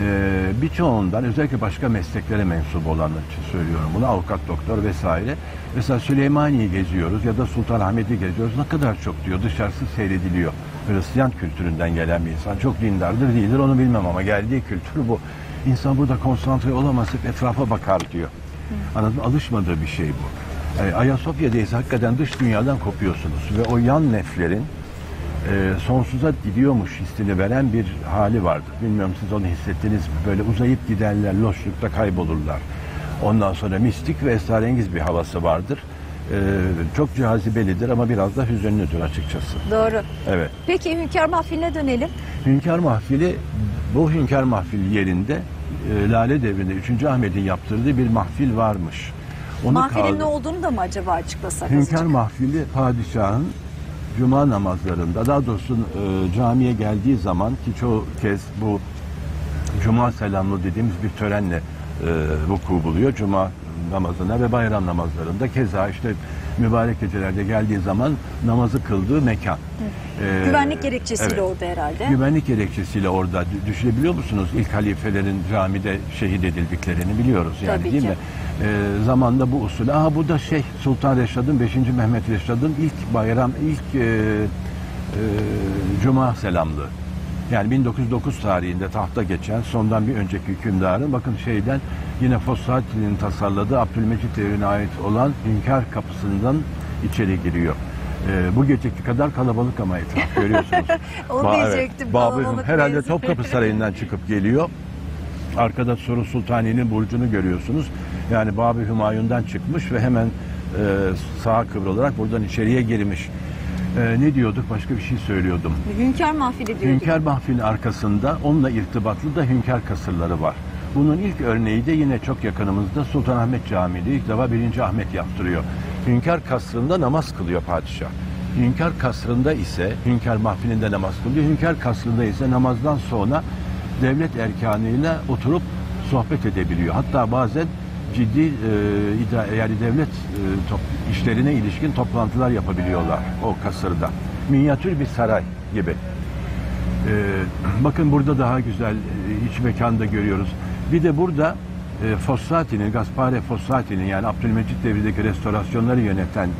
Ee, birçoğundan özellikle başka mesleklere mensup olanlar için söylüyorum bunu avukat doktor vesaire. Mesela Süleymaniye'yi geziyoruz ya da Sultanahmet'i geziyoruz ne kadar çok diyor dışarısı seyrediliyor. Hristiyan kültüründen gelen bir insan çok dindardır değildir onu bilmem ama geldiği kültür bu. İnsan burada konsantre olamaz hep etrafa bakar diyor. Anladın? Alışmadığı bir şey bu. Ee, Ayasofya'da ise hakikaten dış dünyadan kopuyorsunuz ve o yan neflerin e, sonsuza gidiyormuş hissini veren bir hali vardır. Bilmiyorum siz onu hissettiniz mi? Böyle uzayıp giderler, loşlukta kaybolurlar. Ondan sonra mistik ve esrarengiz bir havası vardır. E, çok cazibelidir ama biraz da hüzünlüdür açıkçası. Doğru. Evet. Peki Hünkar Mahfili'ne dönelim. Hünkar Mahfili, bu Hünkar Mahfil yerinde e, Lale Devri'nde 3. Ahmet'in yaptırdığı bir mahfil varmış. Onu Mahfilin kaldı- ne olduğunu da mı acaba açıklasak? Hünkar azıcık? mahfili padişahın cuma namazlarında daha doğrusu e, camiye geldiği zaman ki çoğu kez bu cuma selamlı dediğimiz bir törenle e, vuku buluyor. Cuma namazına ve bayram namazlarında keza işte mübarek gecelerde geldiği zaman namazı kıldığı mekan. E, Güvenlik gerekçesiyle evet. orada herhalde. Güvenlik gerekçesiyle orada Dü- düşünebiliyor musunuz? İlk halifelerin camide şehit edildiklerini biliyoruz yani Tabii değil ki. mi? Ee, zamanda bu usul. Aha bu da şey Sultan Reşad'ın 5. Mehmet Reşad'ın ilk bayram, ilk e, e, cuma selamlığı. Yani 1909 tarihinde tahta geçen sondan bir önceki hükümdarın bakın şeyden yine Fossati'nin tasarladığı Abdülmecit devrine ait olan Hünkar kapısından içeri giriyor. Ee, bu geceki kadar kalabalık ama etraf görüyorsunuz. Onu Ba- diyecektim, Babı kalabalık herhalde mevzu. Topkapı Sarayı'ndan çıkıp geliyor. Arkada Soru Sultani'nin burcunu görüyorsunuz. Yani Babı Hümayun'dan çıkmış ve hemen e, sağa kıvrılarak buradan içeriye girmiş. E, ne diyorduk? Başka bir şey söylüyordum. Hünkar Mahfili diyorduk. Hünkar Mahfil'in arkasında onunla irtibatlı da hünkâr kasırları var. Bunun ilk örneği de yine çok yakınımızda Sultanahmet Camii'de ilk defa 1. Ahmet yaptırıyor. Hünkâr kasrında namaz kılıyor padişah. Hünkâr kasrında ise Hünkâr Mahfil'inde namaz kılıyor. Hünkâr kasrında ise namazdan sonra devlet erkanıyla oturup sohbet edebiliyor. Hatta bazen ciddi e, ida- yani devlet e, top- işlerine ilişkin toplantılar yapabiliyorlar o kasırda. Minyatür bir saray gibi. Ee, bakın burada daha güzel e, iç mekanda görüyoruz. Bir de burada e, Fossati'nin, Gaspare Fossati'nin yani Abdülmecit devrindeki restorasyonları yöneten e,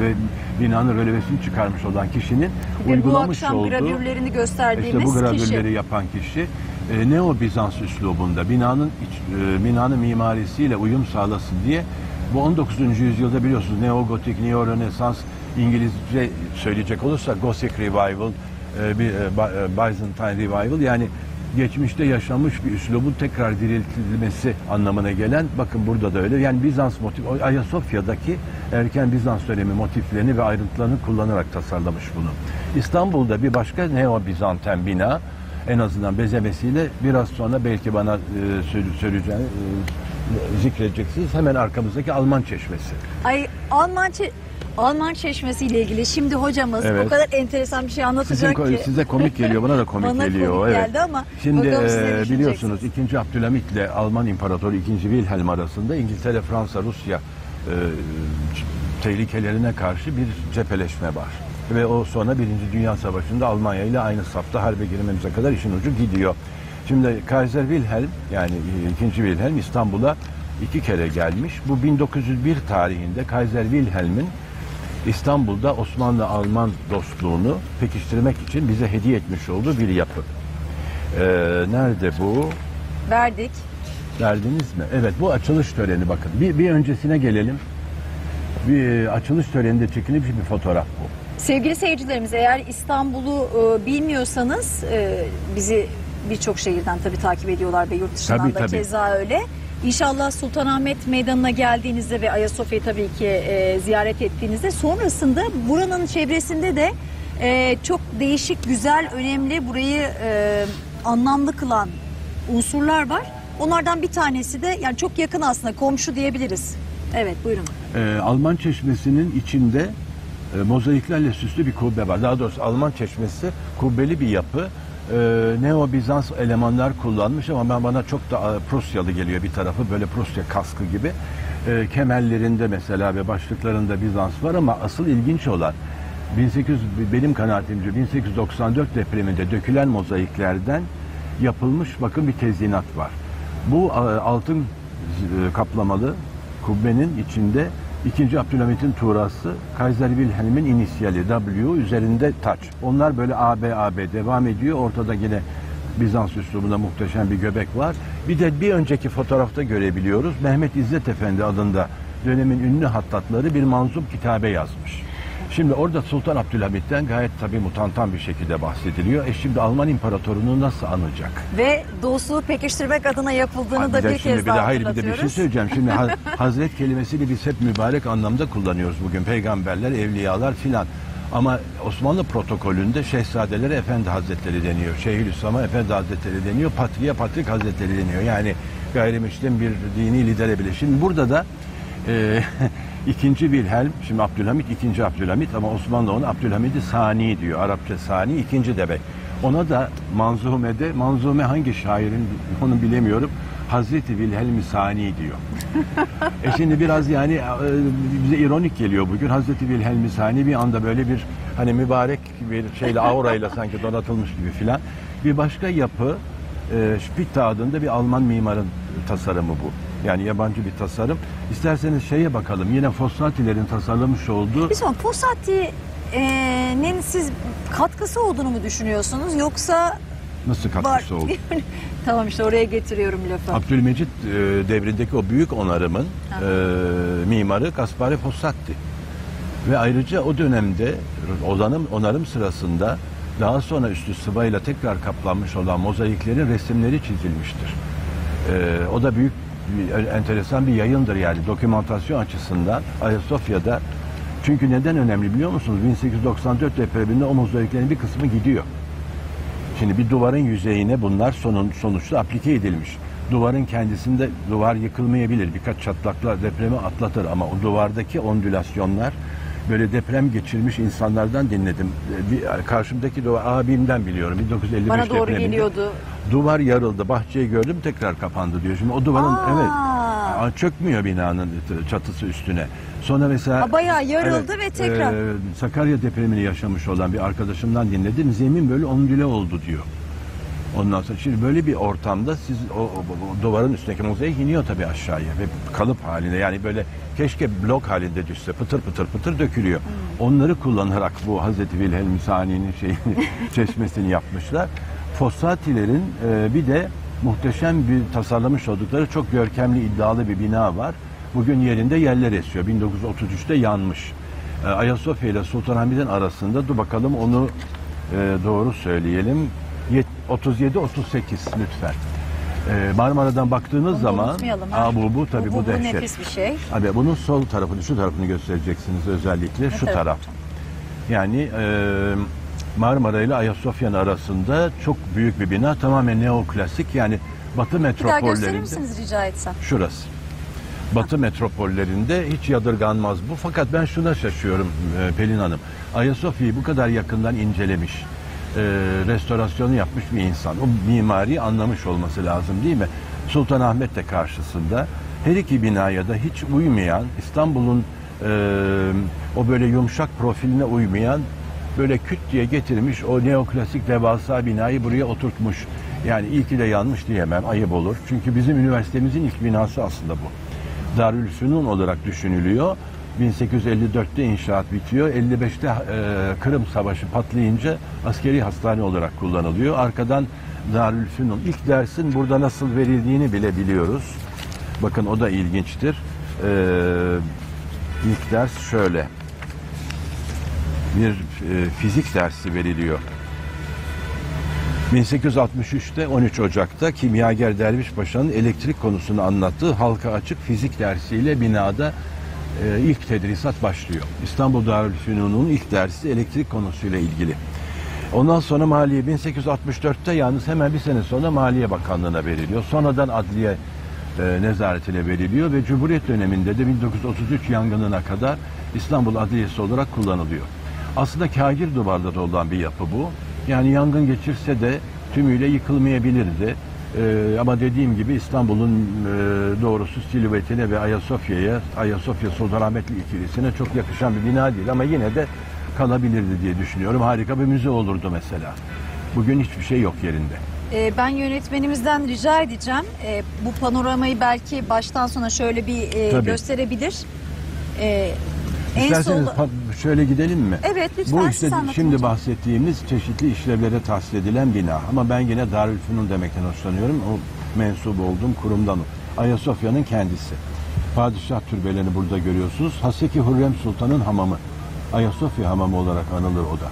ve binanın rölevesini çıkarmış olan kişinin bu uygulamış akşam olduğu gravürlerini gösterdiğimiz işte bu kişi. gravürleri yapan kişi e, Neo Bizans üslubunda binanın iç, e, binanın mimarisiyle uyum sağlasın diye bu 19. yüzyılda biliyorsunuz Neo Gotik, Neo Rönesans İngilizce söyleyecek olursak Gothic Revival, e, bir e, e, Byzantine Revival yani geçmişte yaşanmış bir üslubun tekrar diriltilmesi anlamına gelen bakın burada da öyle yani Bizans motif Ayasofya'daki erken Bizans dönemi motiflerini ve ayrıntılarını kullanarak tasarlamış bunu. İstanbul'da bir başka Neo Bizanten bina en azından bezemesiyle biraz sonra belki bana e, söyle- söyleyeceğini e, zikredeceksiniz. Hemen arkamızdaki Alman Çeşmesi. Ay Alman çe- Alman çeşmesi ile ilgili şimdi hocamız Evet. o kadar enteresan bir şey Sizin, anlatacak ko- ki. size komik geliyor, bana da komik Bana geliyor. komik evet. geldi ama Şimdi bakalım siz ne e, düşüneceksiniz? biliyorsunuz 2. Abdülhamit ile Alman İmparatoru 2. Wilhelm arasında İngiltere, Fransa, Rusya e, tehlikelerine karşı bir cepheleşme var. Ve o sonra Birinci Dünya Savaşı'nda Almanya ile aynı safta harbe girmemize kadar işin ucu gidiyor. Şimdi Kaiser Wilhelm yani e, 2. Wilhelm İstanbul'a iki kere gelmiş. Bu 1901 tarihinde Kaiser Wilhelm'in İstanbul'da Osmanlı-Alman dostluğunu pekiştirmek için bize hediye etmiş olduğu bir yapı. Ee, nerede bu? Verdik. Derdiniz mi? Evet bu açılış töreni bakın. Bir, bir öncesine gelelim. Bir açılış töreninde çekilmiş bir fotoğraf bu. Sevgili seyircilerimiz eğer İstanbul'u e, bilmiyorsanız e, bizi birçok şehirden tabii takip ediyorlar ve yurt dışından Tabii, da tabii. keza öyle. İnşallah Sultanahmet Meydanı'na geldiğinizde ve Ayasofya'yı tabii ki e, ziyaret ettiğinizde sonrasında buranın çevresinde de e, çok değişik, güzel, önemli burayı e, anlamlı kılan unsurlar var. Onlardan bir tanesi de yani çok yakın aslında komşu diyebiliriz. Evet buyurun. Ee, Alman çeşmesinin içinde e, mozaiklerle süslü bir kubbe var. Daha doğrusu Alman çeşmesi kubbeli bir yapı. Ee, Neo Bizans elemanlar kullanmış ama ben bana çok da e, Prusyalı geliyor bir tarafı böyle Prusya kaskı gibi. Ee, kemerlerinde mesela ve başlıklarında Bizans var ama asıl ilginç olan 1800 benim kanaatimce 1894 depreminde dökülen mozaiklerden yapılmış bakın bir tezyinat var. Bu e, altın e, kaplamalı kubbenin içinde 2. Abdülhamit'in tuğrası Kaiser Wilhelm'in inisyali W üzerinde taç. Onlar böyle AB AB devam ediyor. Ortada yine Bizans üslubunda muhteşem bir göbek var. Bir de bir önceki fotoğrafta görebiliyoruz. Mehmet İzzet Efendi adında dönemin ünlü hattatları bir manzum kitabe yazmış. Şimdi orada Sultan Abdülhamit'ten gayet tabii mutantan bir şekilde bahsediliyor. E şimdi Alman İmparatorunu nasıl anacak? Ve dostluğu pekiştirmek adına yapıldığını Bir da de bir şimdi kez bir de daha hayır bir de bir şey söyleyeceğim. Şimdi ha- Hazret kelimesini biz hep mübarek anlamda kullanıyoruz bugün. Peygamberler, evliyalar filan. Ama Osmanlı protokolünde şehzadelere efendi hazretleri deniyor. Şeyhülislam'a efendi hazretleri deniyor. Patriye patrik hazretleri deniyor. Yani gayrimüslim bir dini lidere bile. Şimdi burada da e, ikinci Wilhelm, şimdi Abdülhamit ikinci Abdülhamit ama Osmanlı onu Abdülhamid-i Sani diyor. Arapça Sani ikinci demek. Ona da manzumede, manzume hangi şairin onu bilemiyorum. Hazreti Wilhelm Sani diyor. e şimdi biraz yani e, bize ironik geliyor bugün. Hazreti Wilhelm Sani bir anda böyle bir hani mübarek bir şeyle aurayla sanki donatılmış gibi filan. Bir başka yapı e, Spitta adında bir Alman mimarın tasarımı bu. Yani yabancı bir tasarım. İsterseniz şeye bakalım. Yine Fossatilerin tasarlamış olduğu Bir son Fossati'nin siz katkısı olduğunu mu düşünüyorsunuz yoksa nasıl katkısı oldu? tamam işte oraya getiriyorum lafı. Abdülmecit e, devrindeki o büyük onarımın Aha. e, mimarı Gaspare Fossati. Ve ayrıca o dönemde onarım, onarım sırasında daha sonra üstü sıvayla tekrar kaplanmış olan mozaiklerin resimleri çizilmiştir. E, o da büyük enteresan bir yayındır yani dokümantasyon açısından Ayasofya'da. Çünkü neden önemli biliyor musunuz? 1894 depreminde o mozaiklerin bir kısmı gidiyor. Şimdi bir duvarın yüzeyine bunlar sonun, sonuçta aplike edilmiş. Duvarın kendisinde duvar yıkılmayabilir. Birkaç çatlakla depremi atlatır ama o duvardaki ondülasyonlar böyle deprem geçirmiş insanlardan dinledim. Ee, Bir, karşımdaki duvar abimden biliyorum. 1955 Bana doğru depreminde. geliyordu. Duvar yarıldı, bahçeyi gördüm tekrar kapandı diyor. Şimdi o duvarın Aa. evet çökmüyor binanın çatısı üstüne. Sonra mesela Ha, bayağı yarıldı ve tekrar. e, Sakarya depremini yaşamış olan bir arkadaşımdan dinledim. Zemin böyle ondüle oldu diyor. Ondan sonra şimdi böyle bir ortamda siz o, o- o duvarın üstündeki mozaik iniyor tabii aşağıya ve kalıp halinde yani böyle keşke blok halinde düşse pıtır pıtır pıtır dökülüyor. Onları kullanarak bu Hazreti Wilhelm Sani'nin şeyini çeşmesini yapmışlar. Fossatilerin e, bir de muhteşem bir tasarlamış oldukları çok görkemli iddialı bir bina var. Bugün yerinde yeller esiyor. 1933'te yanmış. E, Ayasofya ile Sultanahmet'in arasında dur bakalım onu e, doğru söyleyelim. Yet- 37-38 lütfen. E, Marmara'dan baktığınız da zaman unutmayalım, ha. Aa, bu bu tabii bu, bu, bu dehşet. nefis bir şey. Abi bunun sol tarafını, şu tarafını göstereceksiniz özellikle. Şu tarafı taraf. Yani e, Marmara ile Ayasofya'nın arasında çok büyük bir bina. Tamamen neoklasik. Yani Batı Bir daha gösterir metropollerinde. misiniz rica etsem? Şurası. Batı metropollerinde hiç yadırganmaz bu. Fakat ben şuna şaşıyorum Pelin Hanım. Ayasofya'yı bu kadar yakından incelemiş, restorasyonu yapmış bir insan. O mimari anlamış olması lazım değil mi? Sultanahmet de karşısında. Her iki binaya da hiç uymayan, İstanbul'un e, o böyle yumuşak profiline uymayan böyle küt diye getirmiş o neoklasik devasa binayı buraya oturtmuş. Yani iyi ki de yanmış diyemem, ayıp olur. Çünkü bizim üniversitemizin ilk binası aslında bu. Darülfünun olarak düşünülüyor. 1854'te inşaat bitiyor. 55'te e, Kırım Savaşı patlayınca askeri hastane olarak kullanılıyor. Arkadan Darülfünun ilk dersin burada nasıl verildiğini bile biliyoruz. Bakın o da ilginçtir. E, ilk ders şöyle. Bir e, fizik dersi veriliyor. 1863'te 13 Ocak'ta kimyager Derviş Paşa'nın elektrik konusunu anlattığı halka açık fizik dersiyle binada e, ilk tedrisat başlıyor. İstanbul Darülfünun'un ilk dersi elektrik konusuyla ilgili. Ondan sonra Maliye 1864'te yalnız hemen bir sene sonra Maliye Bakanlığı'na veriliyor. Sonradan Adliye e, nezaretine veriliyor ve Cumhuriyet döneminde de 1933 yangınına kadar İstanbul Adliyesi olarak kullanılıyor. Aslında kagir duvarları olan bir yapı bu. Yani yangın geçirse de tümüyle yıkılmayabilirdi. E, ama dediğim gibi İstanbul'un e, doğrusu silüetine ve Ayasofya'ya, Ayasofya Sultanahmetli ikilisine çok yakışan bir bina değil ama yine de kalabilirdi diye düşünüyorum. Harika bir müze olurdu mesela. Bugün hiçbir şey yok yerinde. Ee, ben yönetmenimizden rica edeceğim. Ee, bu panoramayı belki baştan sona şöyle bir e, Tabii. gösterebilir. Ee, en İsterseniz sol... pa- şöyle gidelim mi? Evet lütfen Bu siz işte anlatın şimdi hocam. bahsettiğimiz çeşitli işlevlere tahsil edilen bina. Ama ben yine Darülfünun demekten hoşlanıyorum. O mensup olduğum kurumdan o. Ayasofya'nın kendisi. Padişah türbelerini burada görüyorsunuz. Haseki Hürrem Sultan'ın hamamı. Ayasofya hamamı olarak anılır o da.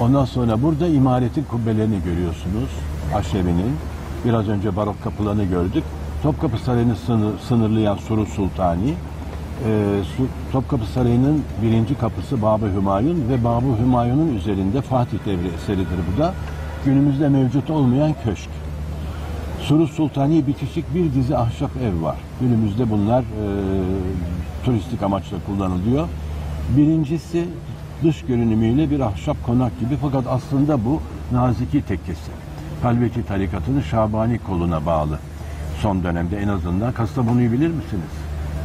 Ondan sonra burada imaretin kubbelerini görüyorsunuz. Aşevi'nin. Biraz önce barok kapılarını gördük. Topkapı Sarayı'nı sınır, sınırlayan Suru Sultani. Ee, Topkapı Sarayı'nın birinci kapısı Babı Hümayun ve Babı Hümayun'un üzerinde Fatih devri eseridir bu da. Günümüzde mevcut olmayan köşk. Suru Sultani bitişik bir dizi ahşap ev var. Günümüzde bunlar e, turistik amaçla kullanılıyor. Birincisi dış görünümüyle bir ahşap konak gibi fakat aslında bu Naziki Tekkesi. Halveti tarikatının Şabani koluna bağlı. Son dönemde en azından Kastamonu'yu bilir misiniz?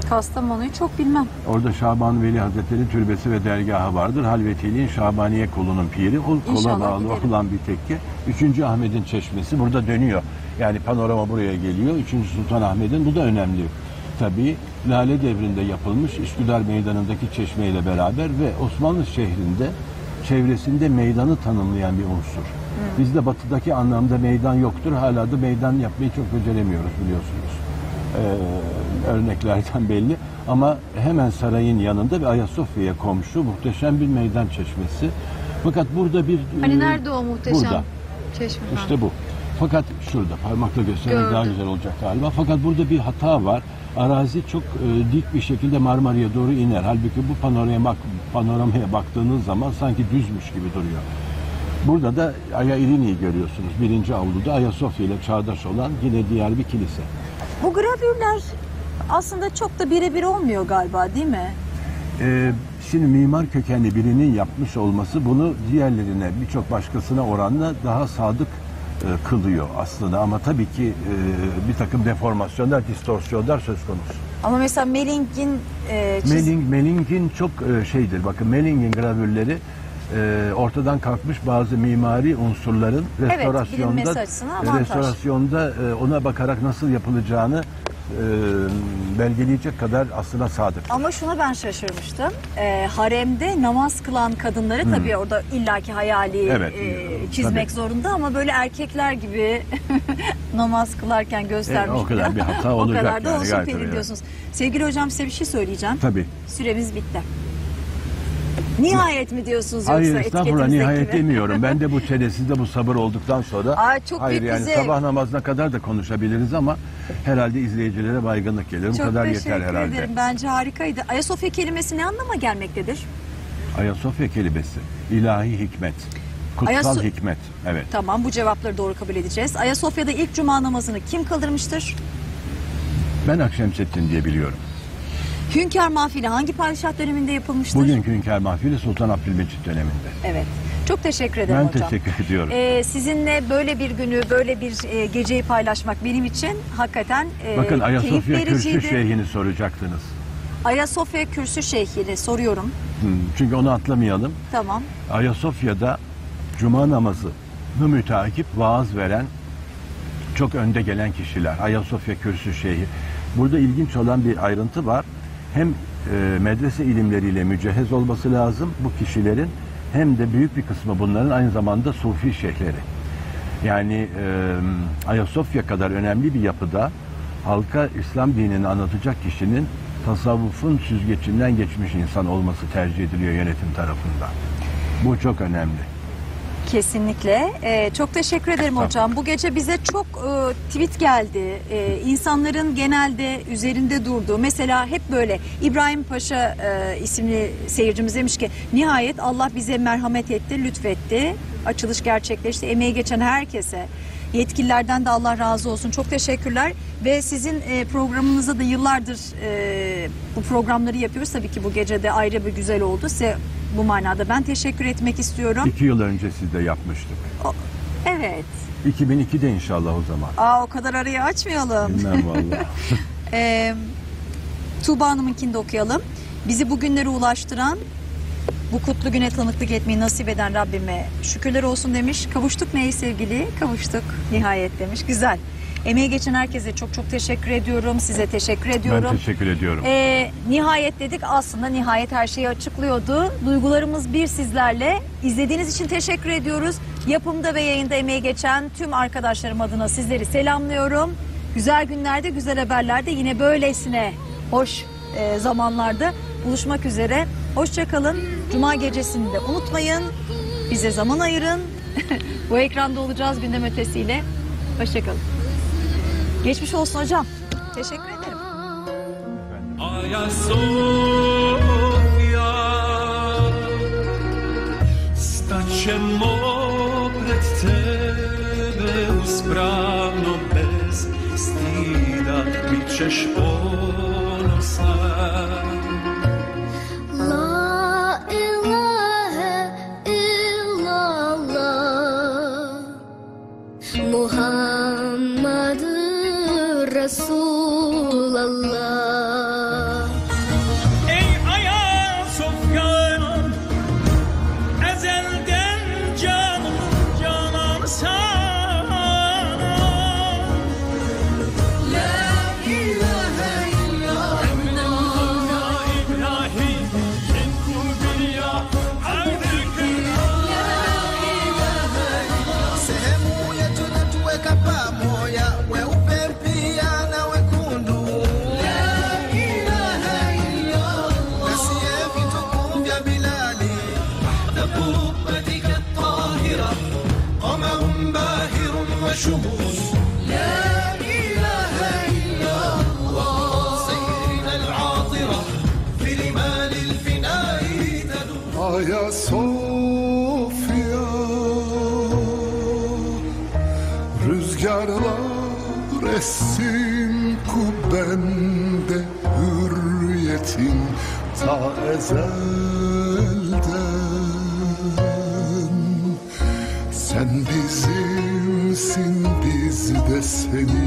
Kastamonu'yu çok bilmem. Orada Şaban Veli Hazretleri türbesi ve dergahı vardır. Halvetiliğin Şabaniye kolunun piri. O kola İnşallah bağlı gidelim. olan bir tekke. Üçüncü Ahmet'in çeşmesi burada dönüyor. Yani panorama buraya geliyor. Üçüncü Sultan Ahmet'in bu da önemli. Tabii Lale devrinde yapılmış Üsküdar Meydanı'ndaki çeşmeyle beraber ve Osmanlı şehrinde çevresinde meydanı tanımlayan bir unsur. Bizde batıdaki anlamda meydan yoktur. Hala da meydan yapmayı çok beceremiyoruz biliyorsunuz e, örneklerden belli. Ama hemen sarayın yanında ve Ayasofya'ya komşu muhteşem bir meydan çeşmesi. Fakat burada bir... Hani e, nerede o muhteşem Burada. çeşme? İşte bu. Fakat şurada parmakla göstermek daha güzel olacak galiba. Fakat burada bir hata var. Arazi çok e, dik bir şekilde Marmara'ya doğru iner. Halbuki bu panoramaya, bak, panoramaya baktığınız zaman sanki düzmüş gibi duruyor. Burada da Aya İrini'yi görüyorsunuz. Birinci avluda Ayasofya ile çağdaş olan yine diğer bir kilise. Bu gravürler aslında çok da birebir olmuyor galiba değil mi? Ee, şimdi mimar kökenli birinin yapmış olması bunu diğerlerine birçok başkasına oranla daha sadık e, kılıyor aslında ama tabii ki e, bir takım deformasyonlar, distorsiyonlar söz konusu. Ama mesela Melling'in e, çiz- Melling, Melling'in çok e, şeydir bakın Melling'in gravürleri e, ortadan kalkmış bazı mimari unsurların bilinmesi restorasyonda açısından avantaj. restorasyonda e, ona bakarak nasıl yapılacağını e, belgeleyecek kadar aslına sadık. Ama şuna ben şaşırmıştım. Ee, haremde namaz kılan kadınları tabii orada illaki hayali Hmm. Evet, e, çizmek tabii. zorunda ama böyle erkekler gibi namaz kılarken göstermiş. E, o kadar bir hata o olacak kadar da yani, olsun gayet Pelin tabii, diyorsunuz. Sevgili hocam size bir şey söyleyeceğim. Tabii. Süremiz bitti. Nihayet mi diyorsunuz Hayır yoksa estağfurullah etiketimizdeki nihayet gibi? demiyorum. Ben de bu çeresizde bu sabır olduktan sonra Ay, çok hayır büyük yani bir zevk. sabah namazına kadar da konuşabiliriz ama herhalde izleyicilere baygınlık gelir. Bu Çok kadar teşekkür yeter herhalde. ederim. Bence harikaydı. Ayasofya kelimesi ne anlama gelmektedir? Ayasofya kelimesi ilahi hikmet. Kutsal Ayaso- hikmet. Evet. Tamam bu cevapları doğru kabul edeceğiz. Ayasofya'da ilk cuma namazını kim kıldırmıştır? Ben Akşemseddin diye biliyorum. Hünkar mahfili hangi padişah döneminde yapılmıştır? Bugünkü Hünkâr Mahfili Sultan Abdülmecit döneminde. Evet. Çok teşekkür ederim Ben hocam. teşekkür ediyorum. Ee, sizinle böyle bir günü, böyle bir e, geceyi paylaşmak benim için hakikaten e, Bakın Ayasofya keyif Kürsü. Şeyhini soracaktınız. Ayasofya Kürsü Şeyhini soruyorum. Hmm, Çünkü onu atlamayalım. Tamam. Ayasofya'da cuma namazını mütakip vaaz veren çok önde gelen kişiler. Ayasofya Kürsü Şeyhi. Burada ilginç olan bir ayrıntı var. Hem e, medrese ilimleriyle mücehhez olması lazım bu kişilerin hem de büyük bir kısmı bunların aynı zamanda sufi şeyhleri. Yani e, Ayasofya kadar önemli bir yapıda halka İslam dinini anlatacak kişinin tasavvufun süzgecinden geçmiş insan olması tercih ediliyor yönetim tarafından. Bu çok önemli. Kesinlikle. Ee, çok teşekkür ederim Tamam. hocam. Bu gece bize çok e, tweet geldi. Ee, insanların genelde üzerinde durduğu. Mesela hep böyle İbrahim Paşa e, isimli seyircimiz demiş ki nihayet Allah bize merhamet etti, lütfetti. Açılış gerçekleşti. Emeği geçen herkese yetkililerden de Allah razı olsun. Çok teşekkürler. Ve sizin e, programınızda da yıllardır e, bu programları yapıyoruz. Tabii ki bu gece de ayrı bir güzel oldu. Size bu manada ben teşekkür etmek istiyorum. İki yıl önce sizde yapmıştık. O- Evet. 2002'de inşallah o zaman. Aa o kadar arayı açmayalım. Bilmem vallahi. Ee, Tuğba Hanım'ınkini de okuyalım. Bizi bugünlere ulaştıran, bu kutlu güne tanıklık etmeyi nasip eden Rabbime şükürler olsun demiş. Kavuştuk mu ey sevgili? Kavuştuk nihayet demiş. Güzel. Emeği geçen herkese çok çok teşekkür ediyorum. Size teşekkür ediyorum. ben teşekkür ediyorum. Ee, nihayet dedik aslında nihayet her şeyi açıklıyordu. Duygularımız bir sizlerle. İzlediğiniz için teşekkür ediyoruz. Yapımda ve yayında emeği geçen tüm arkadaşlarım adına sizleri selamlıyorum. Güzel günlerde, güzel haberlerde yine böylesine hoş e, zamanlarda buluşmak üzere. Hoşçakalın. Cuma gecesini de unutmayın. Bize zaman ayırın. Bu ekranda olacağız gündem ötesiyle. Hoşçakalın. Geçmiş olsun hocam. Teşekkür ederim. Ayasofya Staćemo pred tebe uspravno bez stida Bit ćeš ezelden Sen bizimsin biz de senin